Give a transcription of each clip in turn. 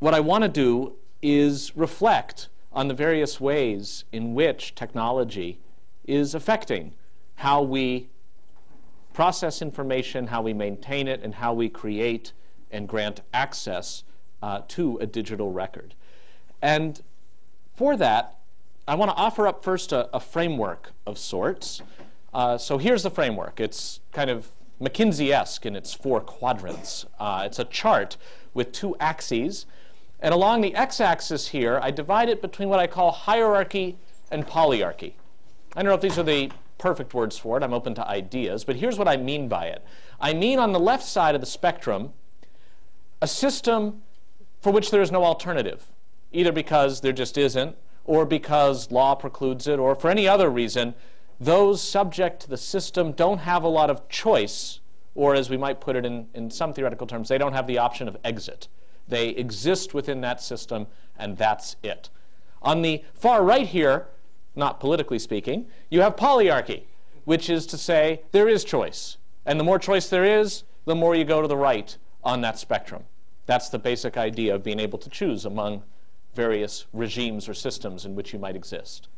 what I want to do is reflect on the various ways in which technology is affecting how we process information, how we maintain it, and how we create and grant access uh, to a digital record. And for that, I want to offer up first a, a framework of sorts. Uh, so here's the framework. It's kind of McKinsey-esque in its four quadrants. Uh, it's a chart with two axes. And along the x-axis here, I divide it between what I call hierarchy and polyarchy. I don't know if these are the perfect words for it. I'm open to ideas. But here's what I mean by it. I mean on the left side of the spectrum, a system for which there is no alternative, either because there just isn't, or because law precludes it, or for any other reason, those subject to the system don't have a lot of choice, or as we might put it in, in some theoretical terms, they don't have the option of exit. They exist within that system, and that's it. On the far right here, not politically speaking, you have polyarchy, which is to say there is choice. And the more choice there is, the more you go to the right on that spectrum. That's the basic idea of being able to choose among various regimes or systems in which you might exist.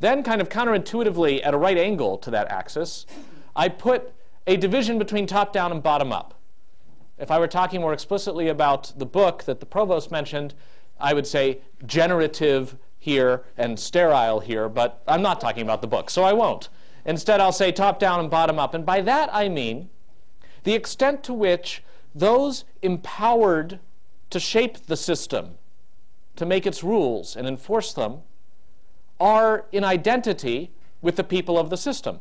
Then, kind of counterintuitively, at a right angle to that axis, I put a division between top down and bottom up. If I were talking more explicitly about the book that the provost mentioned, I would say generative here and sterile here, but I'm not talking about the book, so I won't. Instead, I'll say top down and bottom up. And by that, I mean the extent to which those empowered to shape the system, to make its rules and enforce them, are in identity with the people of the system.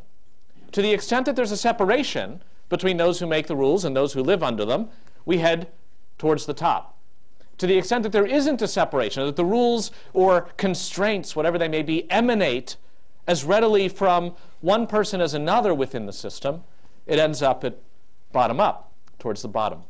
To the extent that there's a separation between those who make the rules and those who live under them, we head towards the top. To the extent that there isn't a separation, that the rules or constraints, whatever they may be, emanate as readily from one person as another within the system, it ends up at bottom up towards the bottom.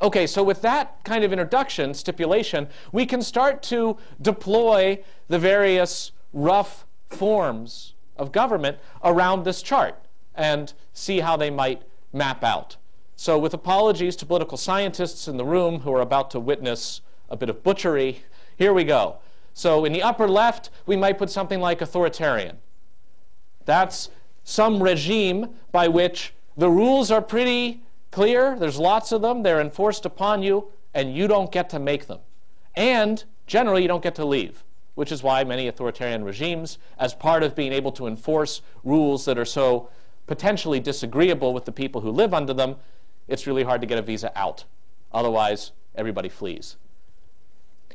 Okay, so with that kind of introduction, stipulation, we can start to deploy the various rough forms of government around this chart and see how they might map out. So with apologies to political scientists in the room who are about to witness a bit of butchery, here we go. So in the upper left, we might put something like authoritarian. That's some regime by which the rules are pretty clear. There's lots of them. They're enforced upon you, and you don't get to make them. And generally, you don't get to leave, which is why many authoritarian regimes, as part of being able to enforce rules that are so potentially disagreeable with the people who live under them, it's really hard to get a visa out. Otherwise, everybody flees.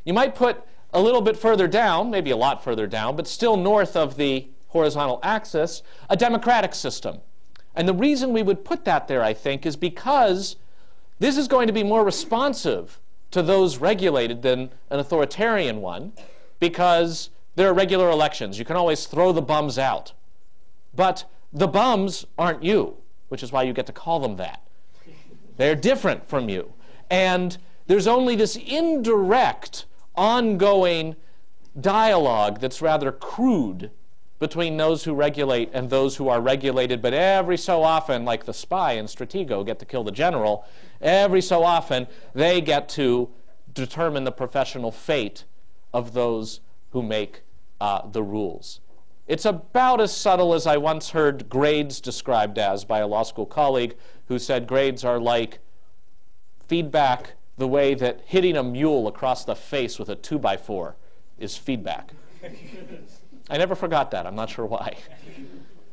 You might put a little bit further down, maybe a lot further down, but still north of the horizontal axis, a democratic system. And the reason we would put that there, I think, is because this is going to be more responsive to those regulated than an authoritarian one, because there are regular elections. You can always throw the bums out. But the bums aren't you, which is why you get to call them that. They're different from you. And there's only this indirect, ongoing dialogue that's rather crude between those who regulate and those who are regulated, but every so often, like the spy in Stratego get to kill the general, every so often they get to determine the professional fate of those who make uh, the rules. It's about as subtle as I once heard grades described as by a law school colleague who said grades are like feedback the way that hitting a mule across the face with a 2 by 4 is feedback. I never forgot that. I'm not sure why.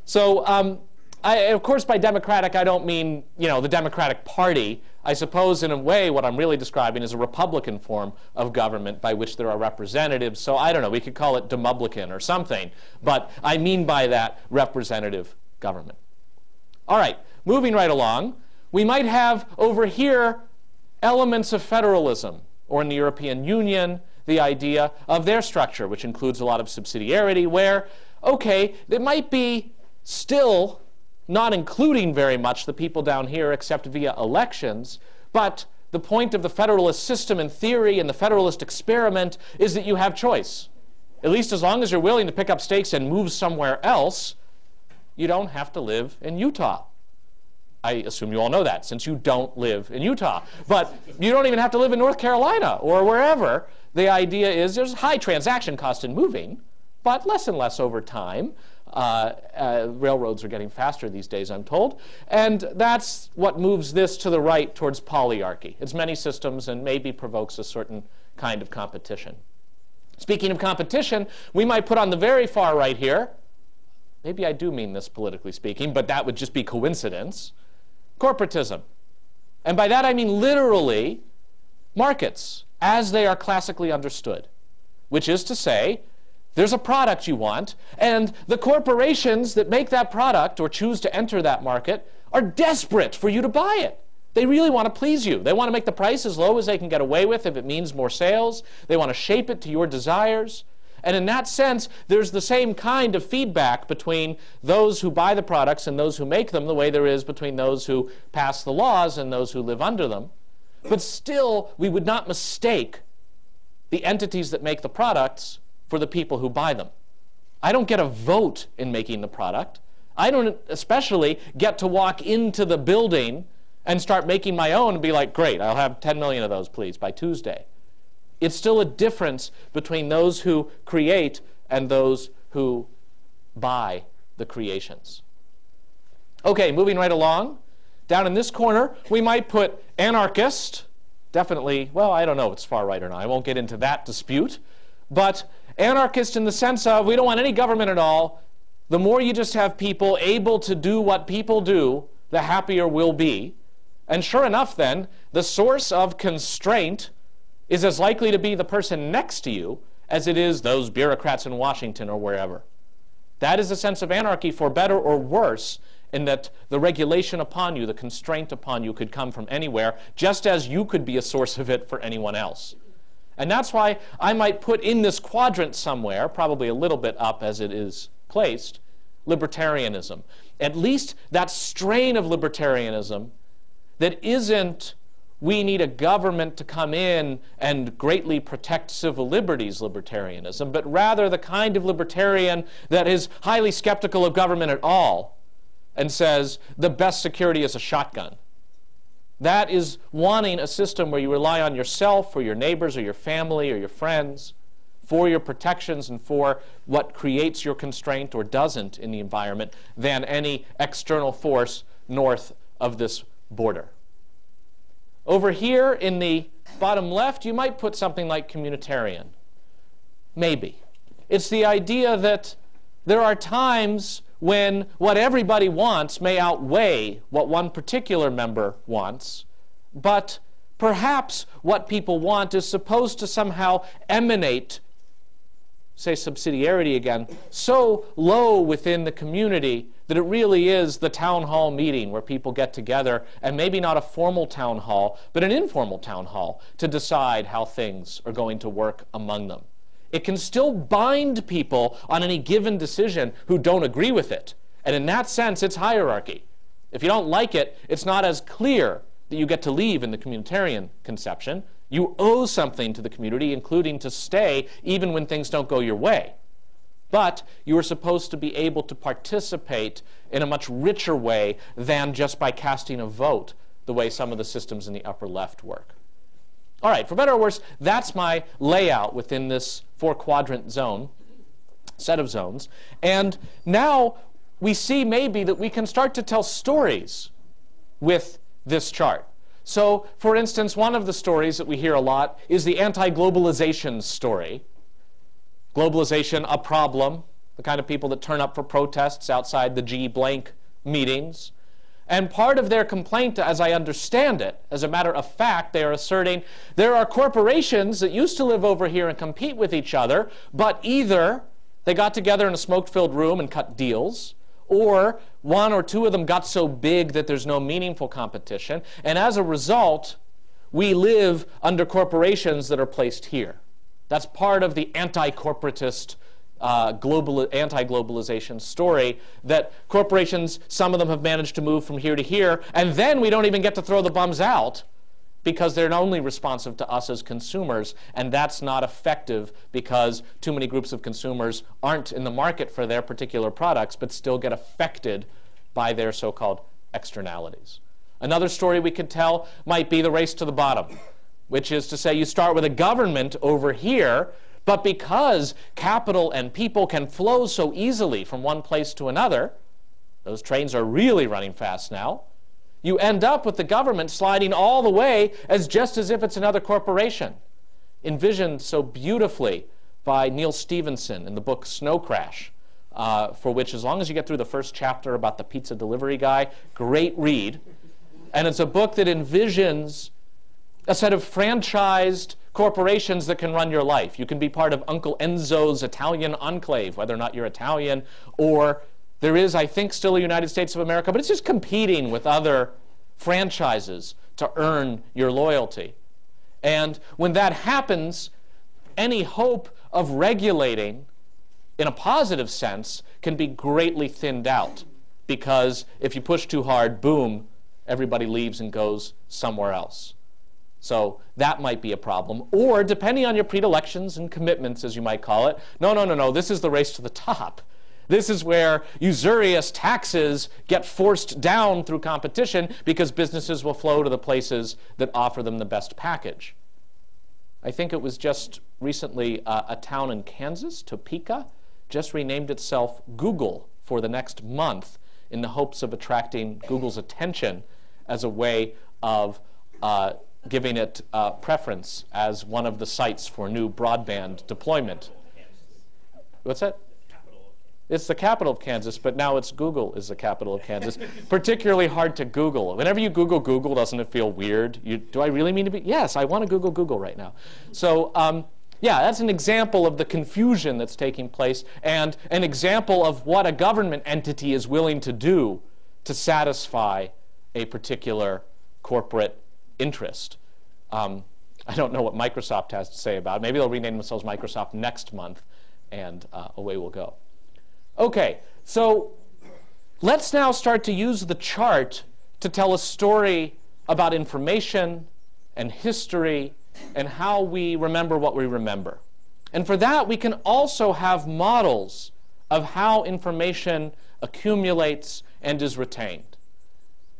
So, um, I, of course, by democratic, I don't mean you know the Democratic Party. I suppose, in a way, what I'm really describing is a Republican form of government by which there are representatives. So I don't know. We could call it demublican or something. But I mean by that representative government. All right, moving right along. We might have over here elements of federalism, or in the European Union, the idea of their structure, which includes a lot of subsidiarity, where, okay, it might be still not including very much the people down here except via elections, but the point of the federalist system in theory and the federalist experiment is that you have choice. At least as long as you're willing to pick up stakes and move somewhere else, you don't have to live in Utah. I assume you all know that since you don't live in Utah. But you don't even have to live in North Carolina or wherever. The idea is there's high transaction cost in moving, but less and less over time. Uh, uh, railroads are getting faster these days, I'm told. And that's what moves this to the right towards polyarchy. It's many systems and maybe provokes a certain kind of competition. Speaking of competition, we might put on the very far right here, maybe I do mean this politically speaking, but that would just be coincidence, corporatism. And by that I mean literally markets as they are classically understood, which is to say, there's a product you want, and the corporations that make that product or choose to enter that market are desperate for you to buy it. They really want to please you. They want to make the price as low as they can get away with if it means more sales. They want to shape it to your desires. And in that sense, there's the same kind of feedback between those who buy the products and those who make them, the way there is between those who pass the laws and those who live under them. But still, we would not mistake the entities that make the products for the people who buy them. I don't get a vote in making the product. I don't especially get to walk into the building and start making my own and be like, great, I'll have 10 million of those, please, by Tuesday. It's still a difference between those who create and those who buy the creations. Okay, moving right along. Down in this corner, we might put anarchist. Definitely, well, I don't know if it's far right or not. I won't get into that dispute. But anarchist in the sense of we don't want any government at all. The more you just have people able to do what people do, the happier we'll be. And sure enough, then, the source of constraint is as likely to be the person next to you as it is those bureaucrats in Washington or wherever. That is a sense of anarchy, for better or worse, in that the regulation upon you, the constraint upon you, could come from anywhere, just as you could be a source of it for anyone else. And that's why I might put in this quadrant somewhere, probably a little bit up as it is placed, libertarianism. At least that strain of libertarianism that isn't we need a government to come in and greatly protect civil liberties libertarianism, but rather the kind of libertarian that is highly skeptical of government at all and says the best security is a shotgun. That is wanting a system where you rely on yourself or your neighbors or your family or your friends for your protections and for what creates your constraint or doesn't in the environment than any external force north of this border. Over here in the bottom left, you might put something like communitarian. Maybe. It's the idea that there are times when what everybody wants may outweigh what one particular member wants, but perhaps what people want is supposed to somehow emanate, say subsidiarity again, so low within the community that it really is the town hall meeting where people get together, and maybe not a formal town hall, but an informal town hall to decide how things are going to work among them. It can still bind people on any given decision who don't agree with it. And in that sense, it's hierarchy. If you don't like it, it's not as clear that you get to leave in the communitarian conception. You owe something to the community, including to stay even when things don't go your way but you are supposed to be able to participate in a much richer way than just by casting a vote, the way some of the systems in the upper left work. All right, for better or worse, that's my layout within this four quadrant zone, set of zones. And now we see maybe that we can start to tell stories with this chart. So, for instance, one of the stories that we hear a lot is the anti globalization story. Globalization, a problem. The kind of people that turn up for protests outside the G blank meetings. And part of their complaint, as I understand it, as a matter of fact, they are asserting there are corporations that used to live over here and compete with each other, but either they got together in a smoke filled room and cut deals, or one or two of them got so big that there's no meaningful competition. And as a result, we live under corporations that are placed here. That's part of the anti-corporatist uh, global, anti-globalization story that corporations, some of them have managed to move from here to here, and then we don't even get to throw the bums out because they're only responsive to us as consumers, and that's not effective because too many groups of consumers aren't in the market for their particular products but still get affected by their so-called externalities. Another story we could tell might be the race to the bottom, which is to say you start with a government over here, but because capital and people can flow so easily from one place to another, those trains are really running fast now. You end up with the government sliding all the way as just as if it's another corporation. Envisioned so beautifully by Neal Stephenson in the book Snow Crash, uh, for which, as long as you get through the first chapter about the pizza delivery guy, great read. And it's a book that envisions a set of franchised corporations that can run your life. You can be part of Uncle Enzo's Italian enclave, whether or not you're Italian, or there is, I think, still a United States of America, but it's just competing with other franchises to earn your loyalty. And when that happens, any hope of regulating in a positive sense can be greatly thinned out because if you push too hard, boom, everybody leaves and goes somewhere else. So that might be a problem. Or depending on your predilections and commitments, as you might call it, no, no, no, no, this is the race to the top. This is where usurious taxes get forced down through competition because businesses will flow to the places that offer them the best package. I think it was just recently uh, a town in Kansas, Topeka, just renamed itself Google for the next month in the hopes of attracting Google's attention as a way of uh, giving it uh, preference as one of the sites for new broadband deployment. What's that? It's the capital of Kansas, but now it's Google is the capital of Kansas. Particularly hard to Google. Whenever you Google Google, doesn't it feel weird? You, do I really mean to be? Yes, I want to Google Google right now. So um, yeah, that's an example of the confusion that's taking place and an example of what a government entity is willing to do to satisfy a particular corporate interest. Um, I don't know what Microsoft has to say about it. Maybe they'll rename themselves Microsoft next month, and uh, away we'll go. Okay, so let's now start to use the chart to tell a story about information and history and how we remember what we remember. And for that, we can also have models of how information accumulates and is retained.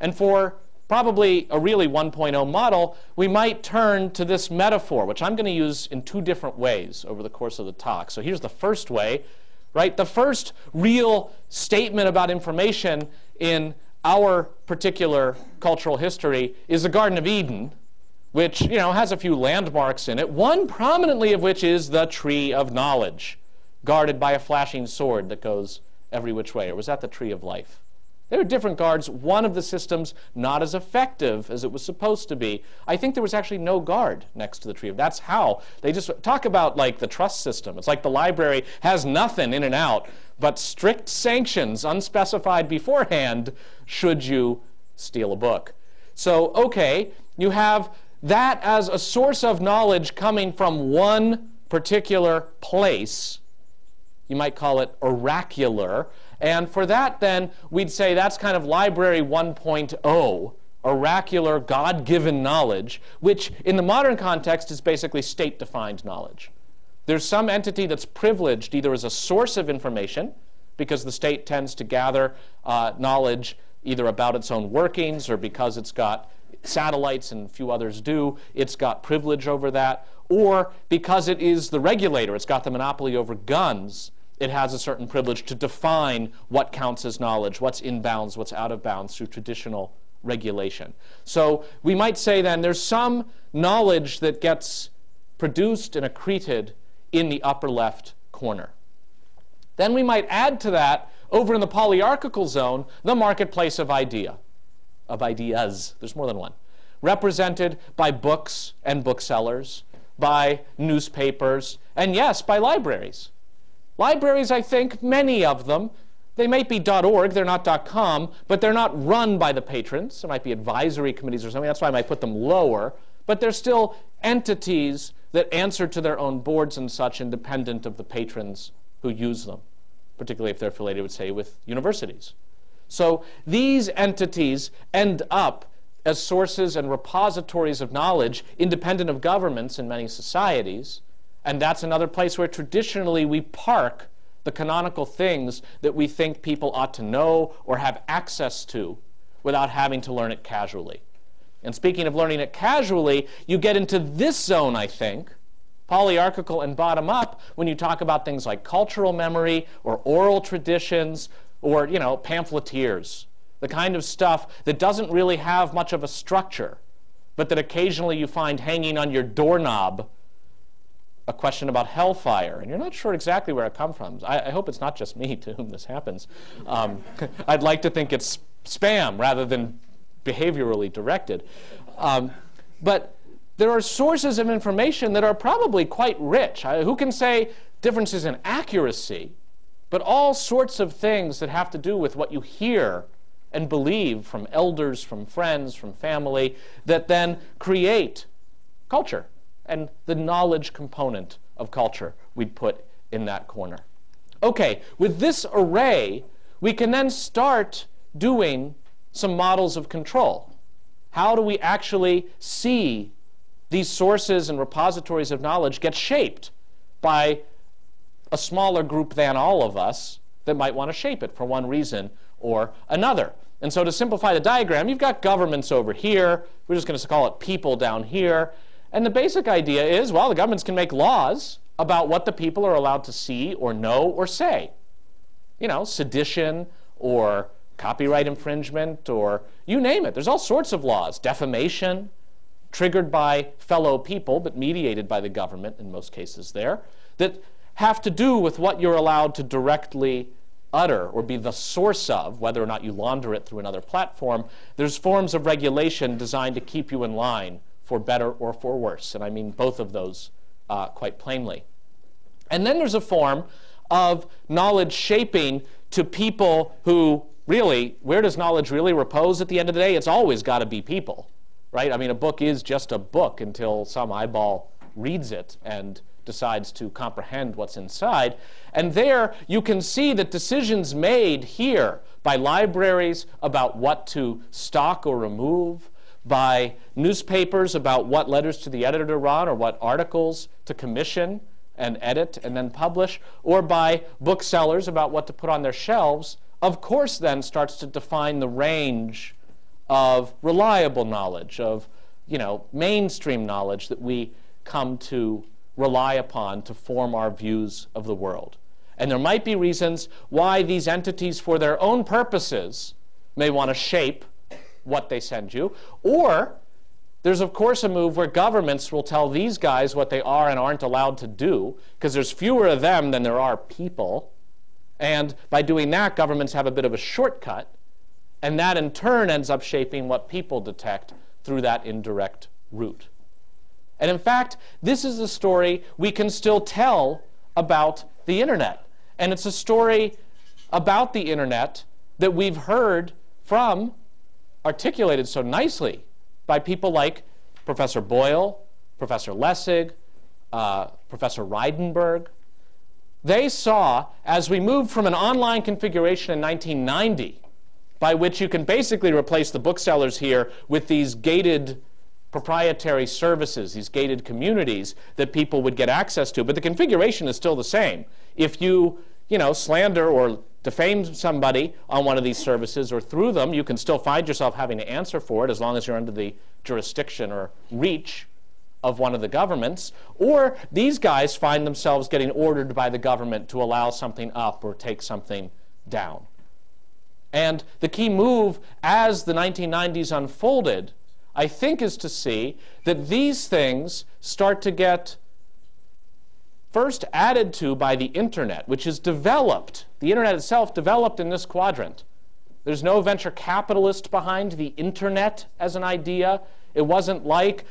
And for probably a really 1.0 model, we might turn to this metaphor, which I'm going to use in two different ways over the course of the talk. So here's the first way, right? The first real statement about information in our particular cultural history is the Garden of Eden, which you know has a few landmarks in it. One prominently of which is the Tree of Knowledge, guarded by a flashing sword that goes every which way. Or was that the Tree of Life? There are different guards. One of the systems not as effective as it was supposed to be. I think there was actually no guard next to the tree. That's how they just talk about like the trust system. It's like the library has nothing in and out, but strict sanctions unspecified beforehand should you steal a book. So, okay, you have that as a source of knowledge coming from one particular place. You might call it oracular. And for that, then, we'd say that's kind of library 1.0, oracular, God given knowledge, which in the modern context is basically state defined knowledge. There's some entity that's privileged either as a source of information, because the state tends to gather uh, knowledge either about its own workings or because it's got satellites and a few others do, it's got privilege over that, or because it is the regulator, it's got the monopoly over guns, it has a certain privilege to define what counts as knowledge, what's in bounds, what's out of bounds through traditional regulation. So we might say then there's some knowledge that gets produced and accreted in the upper left corner. Then we might add to that, over in the polyarchical zone, the marketplace of idea, of ideas. There's more than one. Represented by books and booksellers, by newspapers, and yes, by libraries. Libraries, I think, many of them, they might be .org, they're not .com, but they're not run by the patrons. There might be advisory committees or something. That's why I might put them lower. But they're still entities that answer to their own boards and such, independent of the patrons who use them, particularly if they're affiliated, would say, with universities. So these entities end up as sources and repositories of knowledge, independent of governments in many societies, and that's another place where traditionally we park the canonical things that we think people ought to know or have access to, without having to learn it casually. And speaking of learning it casually, you get into this zone, I think, polyarchical and bottom up, when you talk about things like cultural memory or oral traditions or, you know, pamphleteers, the kind of stuff that doesn't really have much of a structure, but that occasionally you find hanging on your doorknob a question about hellfire, and you're not sure exactly where it comes from. I, I hope it's not just me to whom this happens. Um, I'd like to think it's spam rather than behaviorally directed. Um, but there are sources of information that are probably quite rich. I, who can say differences in accuracy, but all sorts of things that have to do with what you hear and believe from elders, from friends, from family, that then create culture and the knowledge component of culture we'd put in that corner. Okay, with this array, we can then start doing some models of control. How do we actually see these sources and repositories of knowledge get shaped by a smaller group than all of us that might want to shape it for one reason or another? And so to simplify the diagram, you've got governments over here. We're just going to call it people down here. And the basic idea is, well, the governments can make laws about what the people are allowed to see or know or say. You know, sedition or copyright infringement or you name it. There's all sorts of laws. Defamation, triggered by fellow people, but mediated by the government in most cases there, that have to do with what you're allowed to directly utter or be the source of, whether or not you launder it through another platform. There's forms of regulation designed to keep you in line for better or for worse. And I mean both of those uh, quite plainly. And then there's a form of knowledge shaping to people who really, where does knowledge really repose at the end of the day? It's always got to be people, right? I mean, a book is just a book until some eyeball reads it and decides to comprehend what's inside. And there you can see that decisions made here by libraries about what to stock or remove, by newspapers about what letters to the editor to run or what articles to commission and edit and then publish, or by booksellers about what to put on their shelves, of course, then starts to define the range of reliable knowledge, of you know, mainstream knowledge that we come to rely upon to form our views of the world. And there might be reasons why these entities, for their own purposes, may want to shape what they send you. Or there's, of course, a move where governments will tell these guys what they are and aren't allowed to do, because there's fewer of them than there are people. And by doing that, governments have a bit of a shortcut, and that in turn ends up shaping what people detect through that indirect route. And in fact, this is a story we can still tell about the internet. And it's a story about the internet that we've heard from, articulated so nicely by people like Professor Boyle, Professor Lessig, uh, Professor Reidenberg, they saw, as we moved from an online configuration in 1990, by which you can basically replace the booksellers here with these gated proprietary services, these gated communities that people would get access to. But the configuration is still the same. If you, you know, slander or defame somebody on one of these services or through them, you can still find yourself having to answer for it as long as you're under the jurisdiction or reach of one of the governments, or these guys find themselves getting ordered by the government to allow something up or take something down. And the key move as the 1990s unfolded, I think, is to see that these things start to get first added to by the internet, which is developed, the internet itself developed in this quadrant. There's no venture capitalist behind the internet as an idea. It wasn't like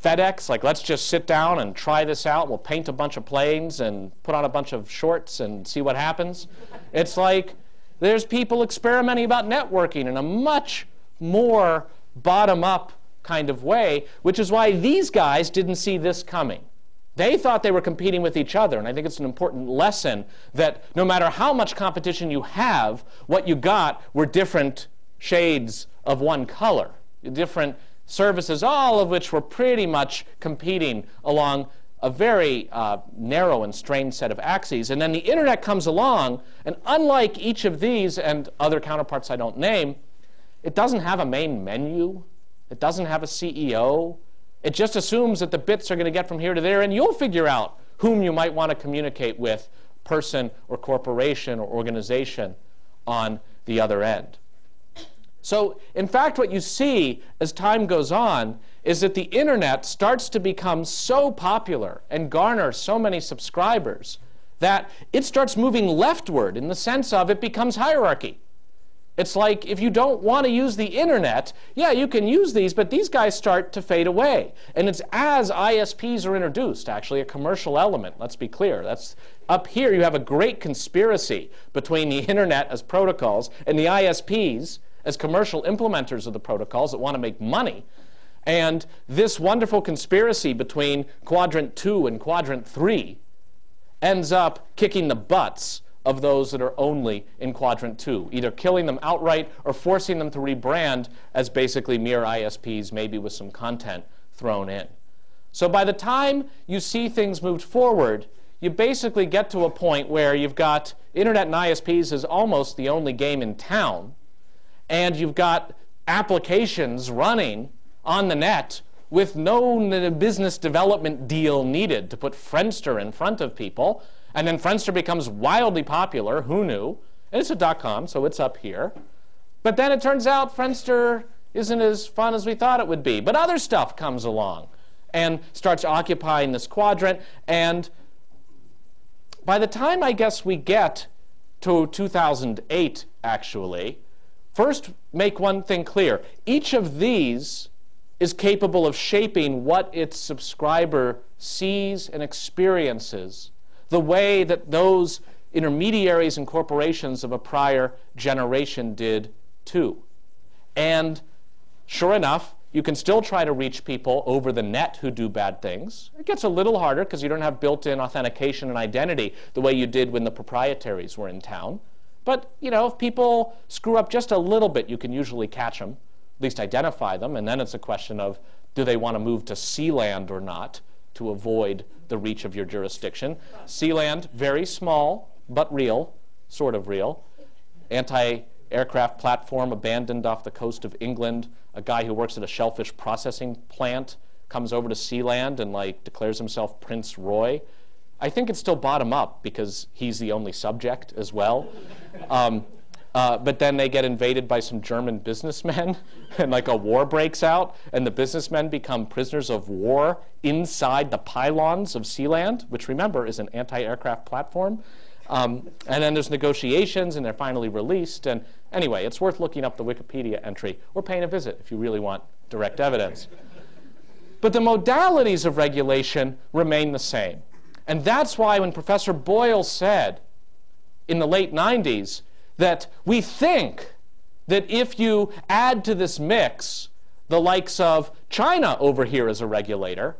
FedEx, like, let's just sit down and try this out. We'll paint a bunch of planes and put on a bunch of shorts and see what happens. it's like there's people experimenting about networking in a much more bottom up kind of way, which is why these guys didn't see this coming. They thought they were competing with each other, and I think it's an important lesson that no matter how much competition you have, what you got were different shades of one color, different services, all of which were pretty much competing along a very uh, narrow and strained set of axes. And then the internet comes along, and unlike each of these and other counterparts I don't name, it doesn't have a main menu. It doesn't have a CEO. It just assumes that the bits are going to get from here to there, and you'll figure out whom you might want to communicate with, person or corporation or organization on the other end. So, in fact, what you see as time goes on is that the internet starts to become so popular and garner so many subscribers that it starts moving leftward in the sense of it becomes hierarchy. It's like if you don't want to use the internet, yeah, you can use these, but these guys start to fade away. And it's as ISPs are introduced, actually, a commercial element, let's be clear. That's up here you have a great conspiracy between the internet as protocols and the ISPs as commercial implementers of the protocols that want to make money. And this wonderful conspiracy between quadrant 2 and quadrant 3 ends up kicking the butts of those that are only in quadrant two, either killing them outright or forcing them to rebrand as basically mere ISPs, maybe with some content thrown in. So by the time you see things moved forward, you basically get to a point where you've got internet and ISPs is almost the only game in town, and you've got applications running on the net with no business development deal needed to put Friendster in front of people and then Friendster becomes wildly popular. Who knew? And it's a dot com, so it's up here. But then it turns out Friendster isn't as fun as we thought it would be. But other stuff comes along and starts occupying this quadrant. And by the time I guess we get to 2008, actually, first make one thing clear. Each of these is capable of shaping what its subscriber sees and experiences the way that those intermediaries and corporations of a prior generation did too. And sure enough, you can still try to reach people over the net who do bad things. It gets a little harder because you don't have built-in authentication and identity the way you did when the proprietaries were in town. But, you know, if people screw up just a little bit, you can usually catch them, at least identify them, and then it's a question of do they want to move to Sealand or not to avoid the reach of your jurisdiction. Sealand, very small, but real, sort of real. Anti-aircraft platform abandoned off the coast of England. A guy who works at a shellfish processing plant comes over to Sealand and like declares himself Prince Roy. I think it's still bottom up because he's the only subject as well. Um, uh, but then they get invaded by some German businessmen, and like a war breaks out, and the businessmen become prisoners of war inside the pylons of Sealand, which remember is an anti aircraft platform. Um, and then there's negotiations, and they're finally released. And anyway, it's worth looking up the Wikipedia entry or paying a visit if you really want direct evidence. But the modalities of regulation remain the same. And that's why when Professor Boyle said in the late 90s, that we think that if you add to this mix the likes of China over here as a regulator,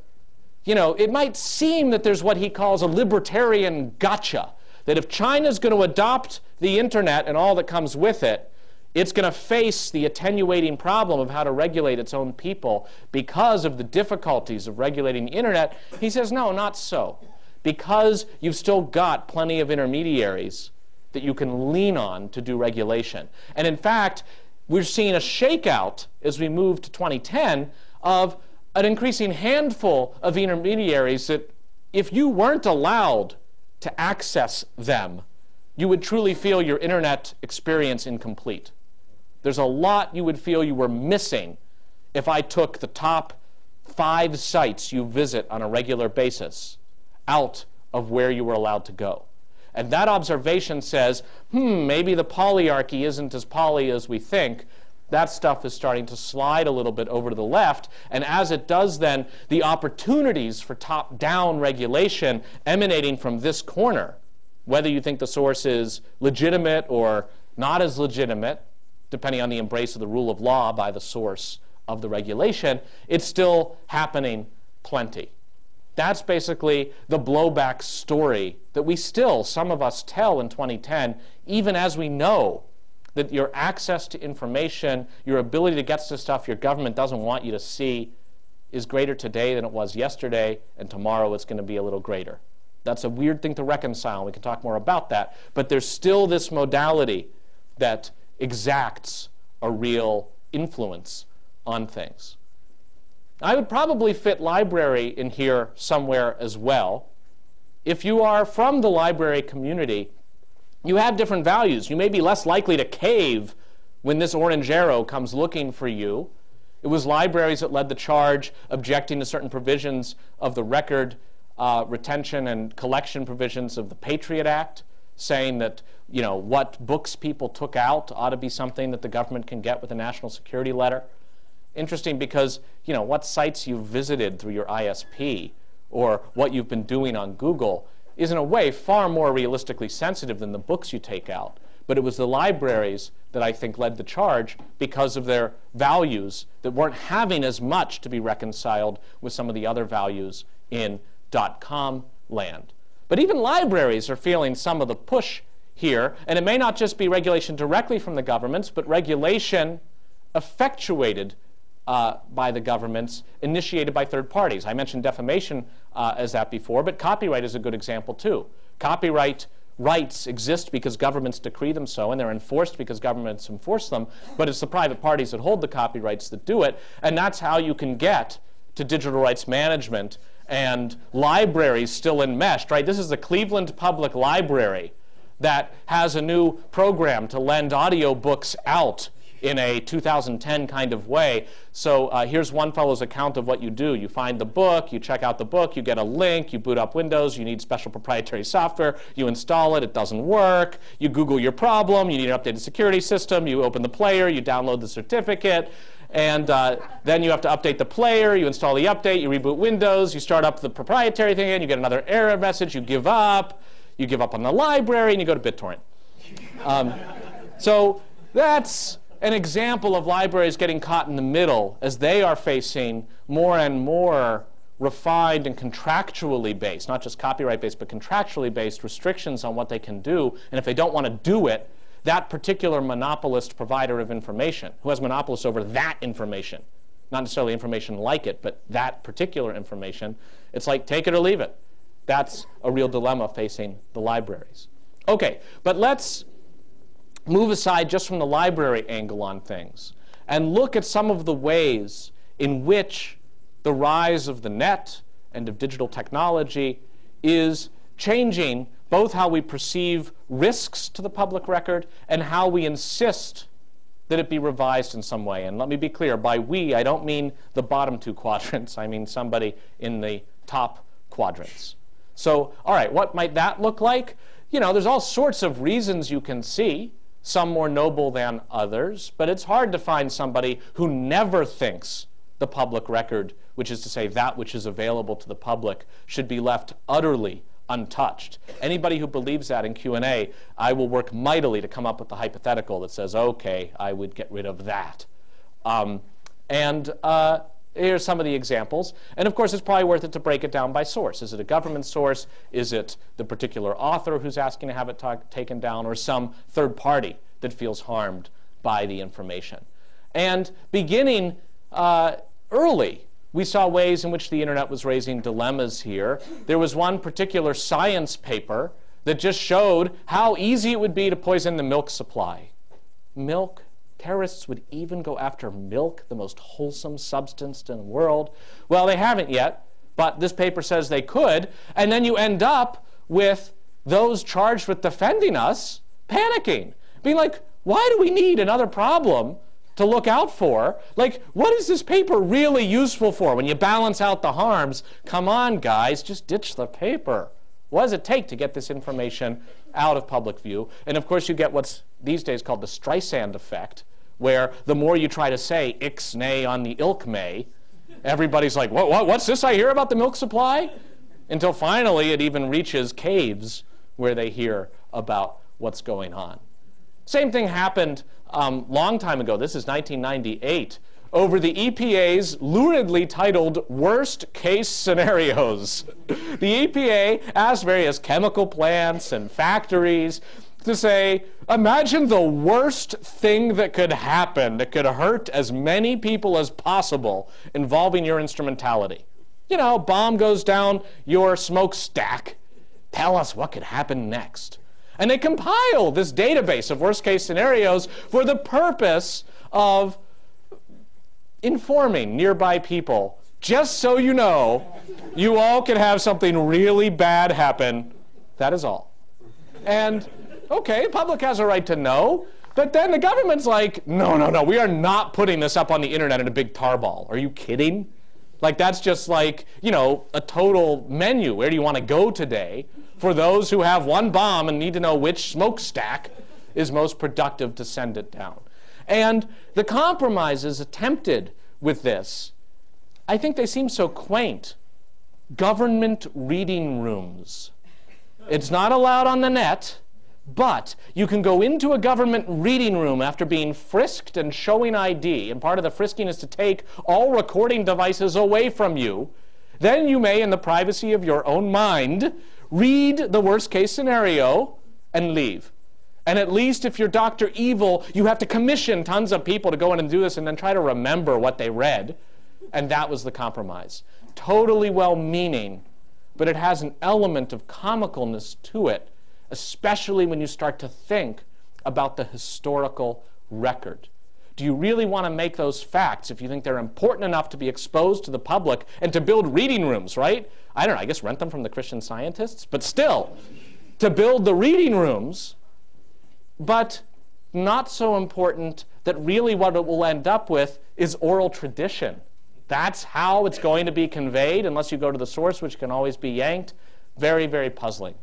you know, it might seem that there's what he calls a libertarian gotcha. That if China's going to adopt the internet and all that comes with it, it's going to face the attenuating problem of how to regulate its own people because of the difficulties of regulating the internet. He says, no, not so. Because you've still got plenty of intermediaries that you can lean on to do regulation. And in fact, we're seeing a shakeout as we move to 2010 of an increasing handful of intermediaries that if you weren't allowed to access them, you would truly feel your internet experience incomplete. There's a lot you would feel you were missing if I took the top five sites you visit on a regular basis out of where you were allowed to go. And that observation says, hmm, maybe the polyarchy isn't as poly as we think. That stuff is starting to slide a little bit over to the left. And as it does, then, the opportunities for top down regulation emanating from this corner, whether you think the source is legitimate or not as legitimate, depending on the embrace of the rule of law by the source of the regulation, it's still happening plenty. That's basically the blowback story that we still, some of us, tell in 2010, even as we know that your access to information, your ability to get to stuff your government doesn't want you to see is greater today than it was yesterday, and tomorrow it's going to be a little greater. That's a weird thing to reconcile. We can talk more about that. But there's still this modality that exacts a real influence on things. I would probably fit library in here somewhere as well. If you are from the library community, you have different values. You may be less likely to cave when this orange arrow comes looking for you. It was libraries that led the charge objecting to certain provisions of the record uh, retention and collection provisions of the Patriot Act, saying that you know what books people took out ought to be something that the government can get with a national security letter. Interesting because you know what sites you've visited through your ISP or what you've been doing on Google is in a way far more realistically sensitive than the books you take out. But it was the libraries that I think led the charge because of their values that weren't having as much to be reconciled with some of the other values in dot .com land. But even libraries are feeling some of the push here, and it may not just be regulation directly from the governments, but regulation effectuated uh, by the governments, initiated by third parties. I mentioned defamation uh, as that before, but copyright is a good example too. Copyright rights exist because governments decree them so, and they're enforced because governments enforce them, but it's the private parties that hold the copyrights that do it, and that's how you can get to digital rights management and libraries still enmeshed, right? This is the Cleveland Public Library that has a new program to lend audiobooks out in a 2010 kind of way. So uh, here's one fellow's account of what you do. You find the book, you check out the book, you get a link, you boot up Windows, you need special proprietary software, you install it, it doesn't work, you Google your problem, you need an updated security system, you open the player, you download the certificate, and uh, then you have to update the player, you install the update, you reboot Windows, you start up the proprietary thing again, you get another error message, you give up, you give up on the library, and you go to BitTorrent. Um, so that's an example of libraries getting caught in the middle as they are facing more and more refined and contractually based, not just copyright based, but contractually based restrictions on what they can do. And if they don't want to do it, that particular monopolist provider of information, who has monopolist over that information, not necessarily information like it, but that particular information, it's like take it or leave it. That's a real dilemma facing the libraries. Okay, but let's move aside just from the library angle on things and look at some of the ways in which the rise of the net and of digital technology is changing both how we perceive risks to the public record and how we insist that it be revised in some way. And let me be clear by we, I don't mean the bottom two quadrants, I mean somebody in the top quadrants. So, all right, what might that look like? You know, there's all sorts of reasons you can see some more noble than others, but it's hard to find somebody who never thinks the public record, which is to say that which is available to the public, should be left utterly untouched. Anybody who believes that in Q&A, I will work mightily to come up with the hypothetical that says, okay, I would get rid of that. Um, and uh, here's some of the examples. And of course, it's probably worth it to break it down by source. Is it a government source? Is it the particular author who's asking to have it taken down? Or some third party that feels harmed by the information? And beginning uh, early, we saw ways in which the internet was raising dilemmas here. There was one particular science paper that just showed how easy it would be to poison the milk supply. Milk Terrorists would even go after milk, the most wholesome substance in the world. Well, they haven't yet, but this paper says they could. And then you end up with those charged with defending us panicking, being like, why do we need another problem to look out for? Like, what is this paper really useful for? When you balance out the harms, come on, guys, just ditch the paper. What does it take to get this information out of public view? And of course, you get what's these days called the Streisand effect, where the more you try to say ixnay on the ilk may, everybody's like, what, what, what's this I hear about the milk supply? Until finally it even reaches caves where they hear about what's going on. Same thing happened um, long time ago. This is 1998 over the EPA's luridly titled Worst Case Scenarios. the EPA asked various chemical plants and factories to say, imagine the worst thing that could happen that could hurt as many people as possible involving your instrumentality. You know, bomb goes down your smokestack. Tell us what could happen next. And they compile this database of worst case scenarios for the purpose of informing nearby people, just so you know, you all could have something really bad happen. That is all. And okay, public has a right to know, but then the government's like, no, no, no, we are not putting this up on the internet in a big tarball. Are you kidding? Like that's just like, you know, a total menu. Where do you want to go today? For those who have one bomb and need to know which smokestack is most productive to send it down. And the compromises attempted with this, I think they seem so quaint. Government reading rooms. It's not allowed on the net, but you can go into a government reading room after being frisked and showing ID, and part of the frisking is to take all recording devices away from you. Then you may, in the privacy of your own mind, read the worst case scenario and leave. And at least if you're Dr. Evil, you have to commission tons of people to go in and do this and then try to remember what they read. And that was the compromise. Totally well meaning, but it has an element of comicalness to it, especially when you start to think about the historical record. Do you really want to make those facts if you think they're important enough to be exposed to the public and to build reading rooms, right? I don't know, I guess rent them from the Christian scientists, but still, to build the reading rooms but not so important that really what it will end up with is oral tradition. That's how it's going to be conveyed, unless you go to the source, which can always be yanked. Very, very puzzling.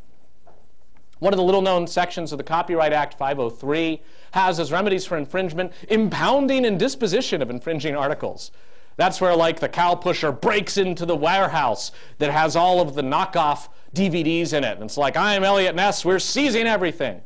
One of the little known sections of the Copyright Act 503 has as remedies for infringement impounding and disposition of infringing articles. That's where, like, the cow pusher breaks into the warehouse that has all of the knockoff DVDs in it. And it's like, I'm Eliot Ness, we're seizing everything.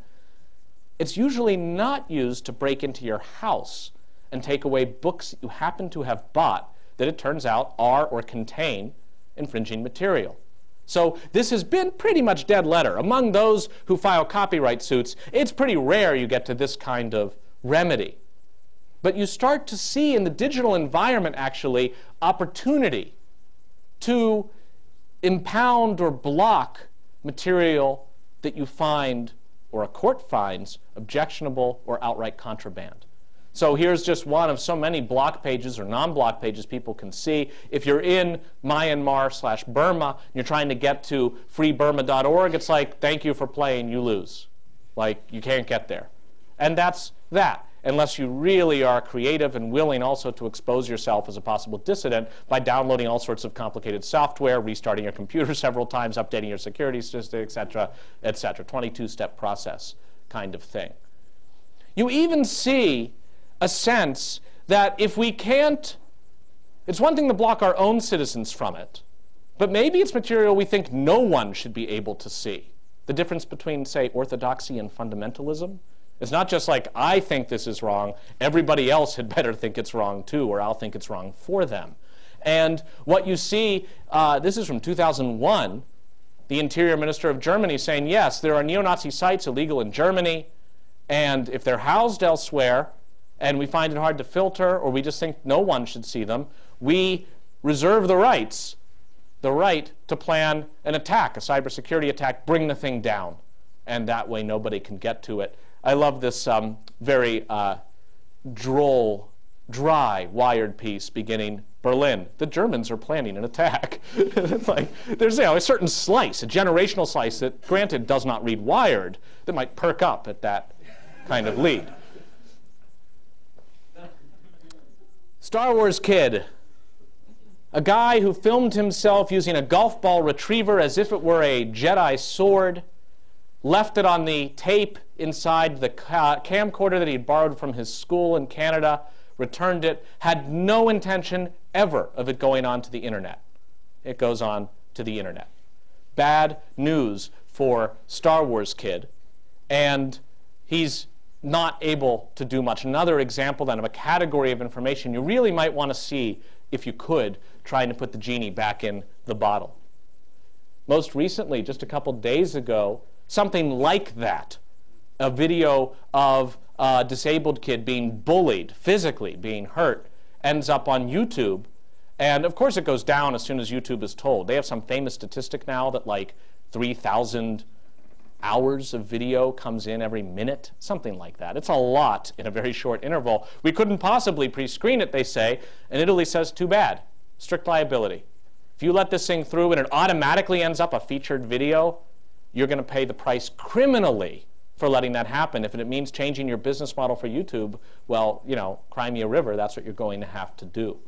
It's usually not used to break into your house and take away books that you happen to have bought that it turns out are or contain infringing material. So this has been pretty much dead letter. Among those who file copyright suits, it's pretty rare you get to this kind of remedy. But you start to see in the digital environment actually opportunity to impound or block material that you find or a court finds objectionable or outright contraband. So here's just one of so many block pages or non-block pages people can see. If you're in Myanmar slash Burma, and you're trying to get to freeburma.org, it's like, thank you for playing, you lose. Like, you can't get there. And that's that unless you really are creative and willing also to expose yourself as a possible dissident by downloading all sorts of complicated software, restarting your computer several times, updating your security system, et cetera, et cetera. 22-step process kind of thing. You even see a sense that if we can't, it's one thing to block our own citizens from it, but maybe it's material we think no one should be able to see. The difference between, say, orthodoxy and fundamentalism it's not just like, I think this is wrong, everybody else had better think it's wrong too, or I'll think it's wrong for them. And what you see, uh, this is from 2001, the Interior Minister of Germany saying, yes, there are neo Nazi sites illegal in Germany, and if they're housed elsewhere, and we find it hard to filter, or we just think no one should see them, we reserve the rights, the right to plan an attack, a cybersecurity attack, bring the thing down. And that way nobody can get to it I love this um, very uh, droll, dry, wired piece beginning Berlin. The Germans are planning an attack. like there's you know, a certain slice, a generational slice that, granted, does not read wired, that might perk up at that kind of lead. Star Wars Kid. A guy who filmed himself using a golf ball retriever as if it were a Jedi sword, left it on the tape inside the camcorder that he'd borrowed from his school in Canada, returned it, had no intention ever of it going on to the internet. It goes on to the internet. Bad news for Star Wars Kid. And he's not able to do much. Another example then of a category of information you really might want to see if you could, trying to put the genie back in the bottle. Most recently, just a couple days ago, something like that a video of a disabled kid being bullied, physically being hurt, ends up on YouTube. And of course, it goes down as soon as YouTube is told. They have some famous statistic now that like 3,000 hours of video comes in every minute, something like that. It's a lot in a very short interval. We couldn't possibly pre-screen it, they say, and Italy says, too bad, strict liability. If you let this thing through and it automatically ends up a featured video, you're going to pay the price criminally for letting that happen. If it means changing your business model for YouTube, well, you know, Crimea River, that's what you're going to have to do.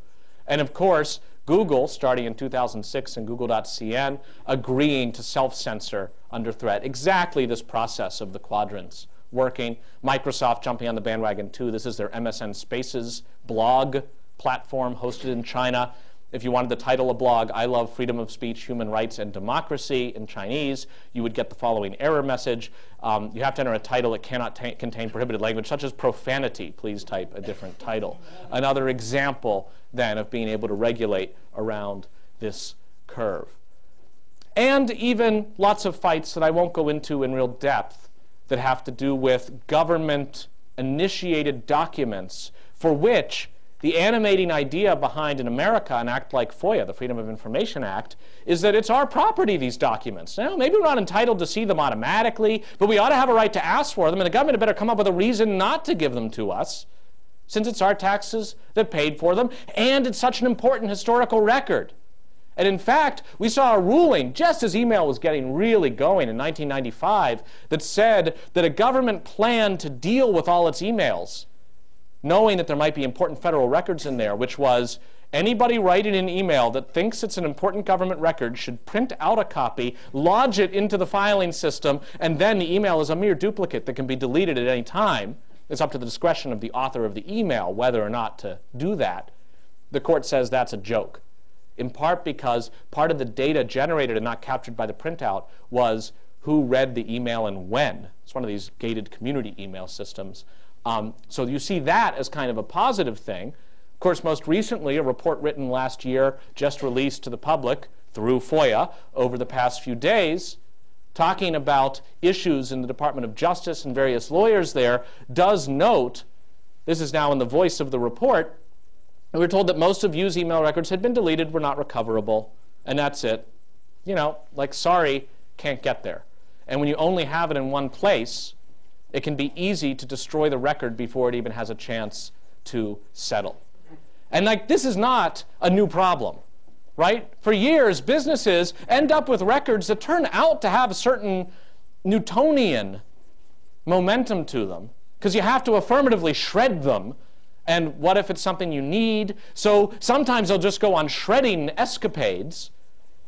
And of course, Google, starting in 2006 and Google.cn, agreeing to self-censor under threat. Exactly this process of the quadrants working. Microsoft jumping on the bandwagon too. This is their MSN Spaces blog platform hosted in China. If you wanted to title a blog, I love freedom of speech, human rights, and democracy in Chinese, you would get the following error message. Um, you have to enter a title that cannot contain prohibited language, such as profanity. Please type a different title. Another example, then, of being able to regulate around this curve. And even lots of fights that I won't go into in real depth that have to do with government initiated documents for which the animating idea behind in America an act like FOIA, the Freedom of Information Act, is that it's our property, these documents. Now, maybe we're not entitled to see them automatically, but we ought to have a right to ask for them, and the government had better come up with a reason not to give them to us, since it's our taxes that paid for them, and it's such an important historical record. And in fact, we saw a ruling just as email was getting really going in 1995 that said that a government plan to deal with all its emails knowing that there might be important federal records in there, which was anybody writing an email that thinks it's an important government record should print out a copy, lodge it into the filing system, and then the email is a mere duplicate that can be deleted at any time. It's up to the discretion of the author of the email whether or not to do that. The court says that's a joke, in part because part of the data generated and not captured by the printout was who read the email and when. It's one of these gated community email systems. Um, so you see that as kind of a positive thing. Of course, most recently, a report written last year, just released to the public through FOIA over the past few days, talking about issues in the Department of Justice and various lawyers there, does note, this is now in the voice of the report, we were told that most of Yoo's email records had been deleted, were not recoverable, and that's it. You know, like, sorry, can't get there. And when you only have it in one place, it can be easy to destroy the record before it even has a chance to settle. And like this is not a new problem, right? For years, businesses end up with records that turn out to have a certain Newtonian momentum to them because you have to affirmatively shred them. And what if it's something you need? So sometimes they'll just go on shredding escapades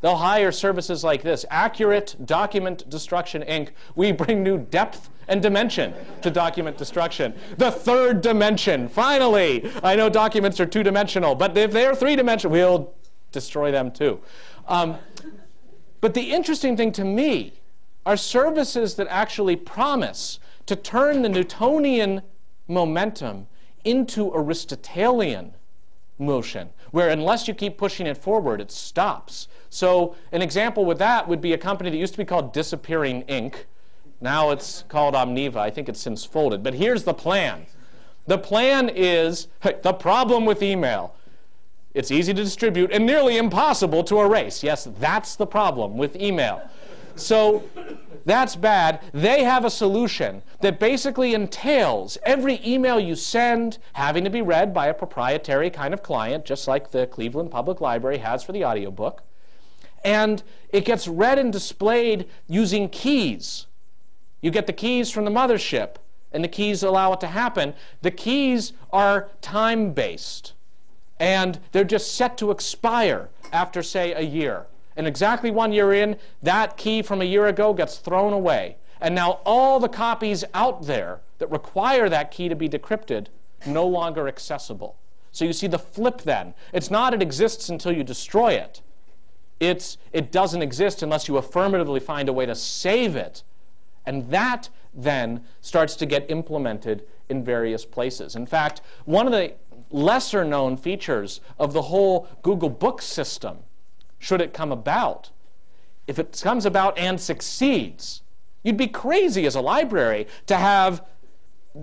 They'll hire services like this Accurate Document Destruction Inc. We bring new depth and dimension to document destruction. The third dimension, finally. I know documents are two dimensional, but if they're three dimensional, we'll destroy them too. Um, but the interesting thing to me are services that actually promise to turn the Newtonian momentum into Aristotelian motion, where unless you keep pushing it forward, it stops. So an example with that would be a company that used to be called Disappearing Inc. Now it's called Omniva. I think it's since folded. But here's the plan. The plan is hey, the problem with email. It's easy to distribute and nearly impossible to erase. Yes, that's the problem with email. So that's bad. They have a solution that basically entails every email you send having to be read by a proprietary kind of client, just like the Cleveland Public Library has for the audiobook. And it gets read and displayed using keys. You get the keys from the mothership, and the keys allow it to happen. The keys are time based, and they're just set to expire after, say, a year. And exactly one year in, that key from a year ago gets thrown away. And now all the copies out there that require that key to be decrypted no longer accessible. So you see the flip then. It's not it exists until you destroy it. It's it doesn't exist unless you affirmatively find a way to save it. And that then starts to get implemented in various places. In fact, one of the lesser known features of the whole Google Books system should it come about. If it comes about and succeeds, you'd be crazy as a library to have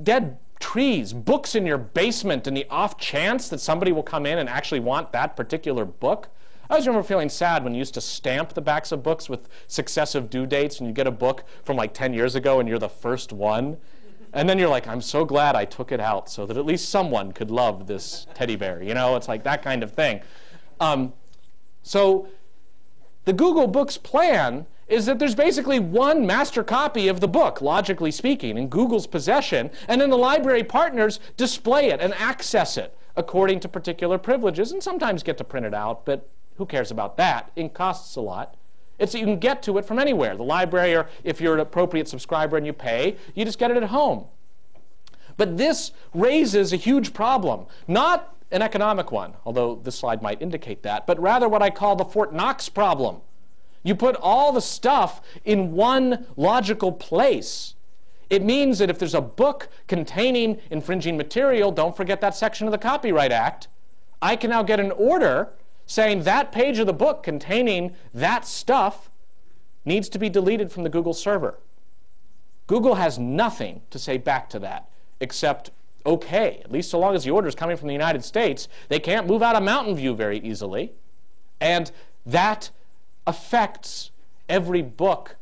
dead trees, books in your basement and the off chance that somebody will come in and actually want that particular book. I always remember feeling sad when you used to stamp the backs of books with successive due dates and you get a book from like 10 years ago and you're the first one. And then you're like, I'm so glad I took it out so that at least someone could love this teddy bear. You know, it's like that kind of thing. Um, so the Google Books plan is that there's basically one master copy of the book, logically speaking, in Google's possession, and then the library partners display it and access it according to particular privileges, and sometimes get to print it out, but who cares about that? It costs a lot. It's you can get to it from anywhere. The library, or if you're an appropriate subscriber and you pay, you just get it at home. But this raises a huge problem. Not an economic one, although this slide might indicate that, but rather what I call the Fort Knox problem. You put all the stuff in one logical place. It means that if there's a book containing infringing material, don't forget that section of the Copyright Act, I can now get an order saying that page of the book containing that stuff needs to be deleted from the Google server. Google has nothing to say back to that except okay, at least so long as the order is coming from the United States. They can't move out of Mountain View very easily. And that affects every book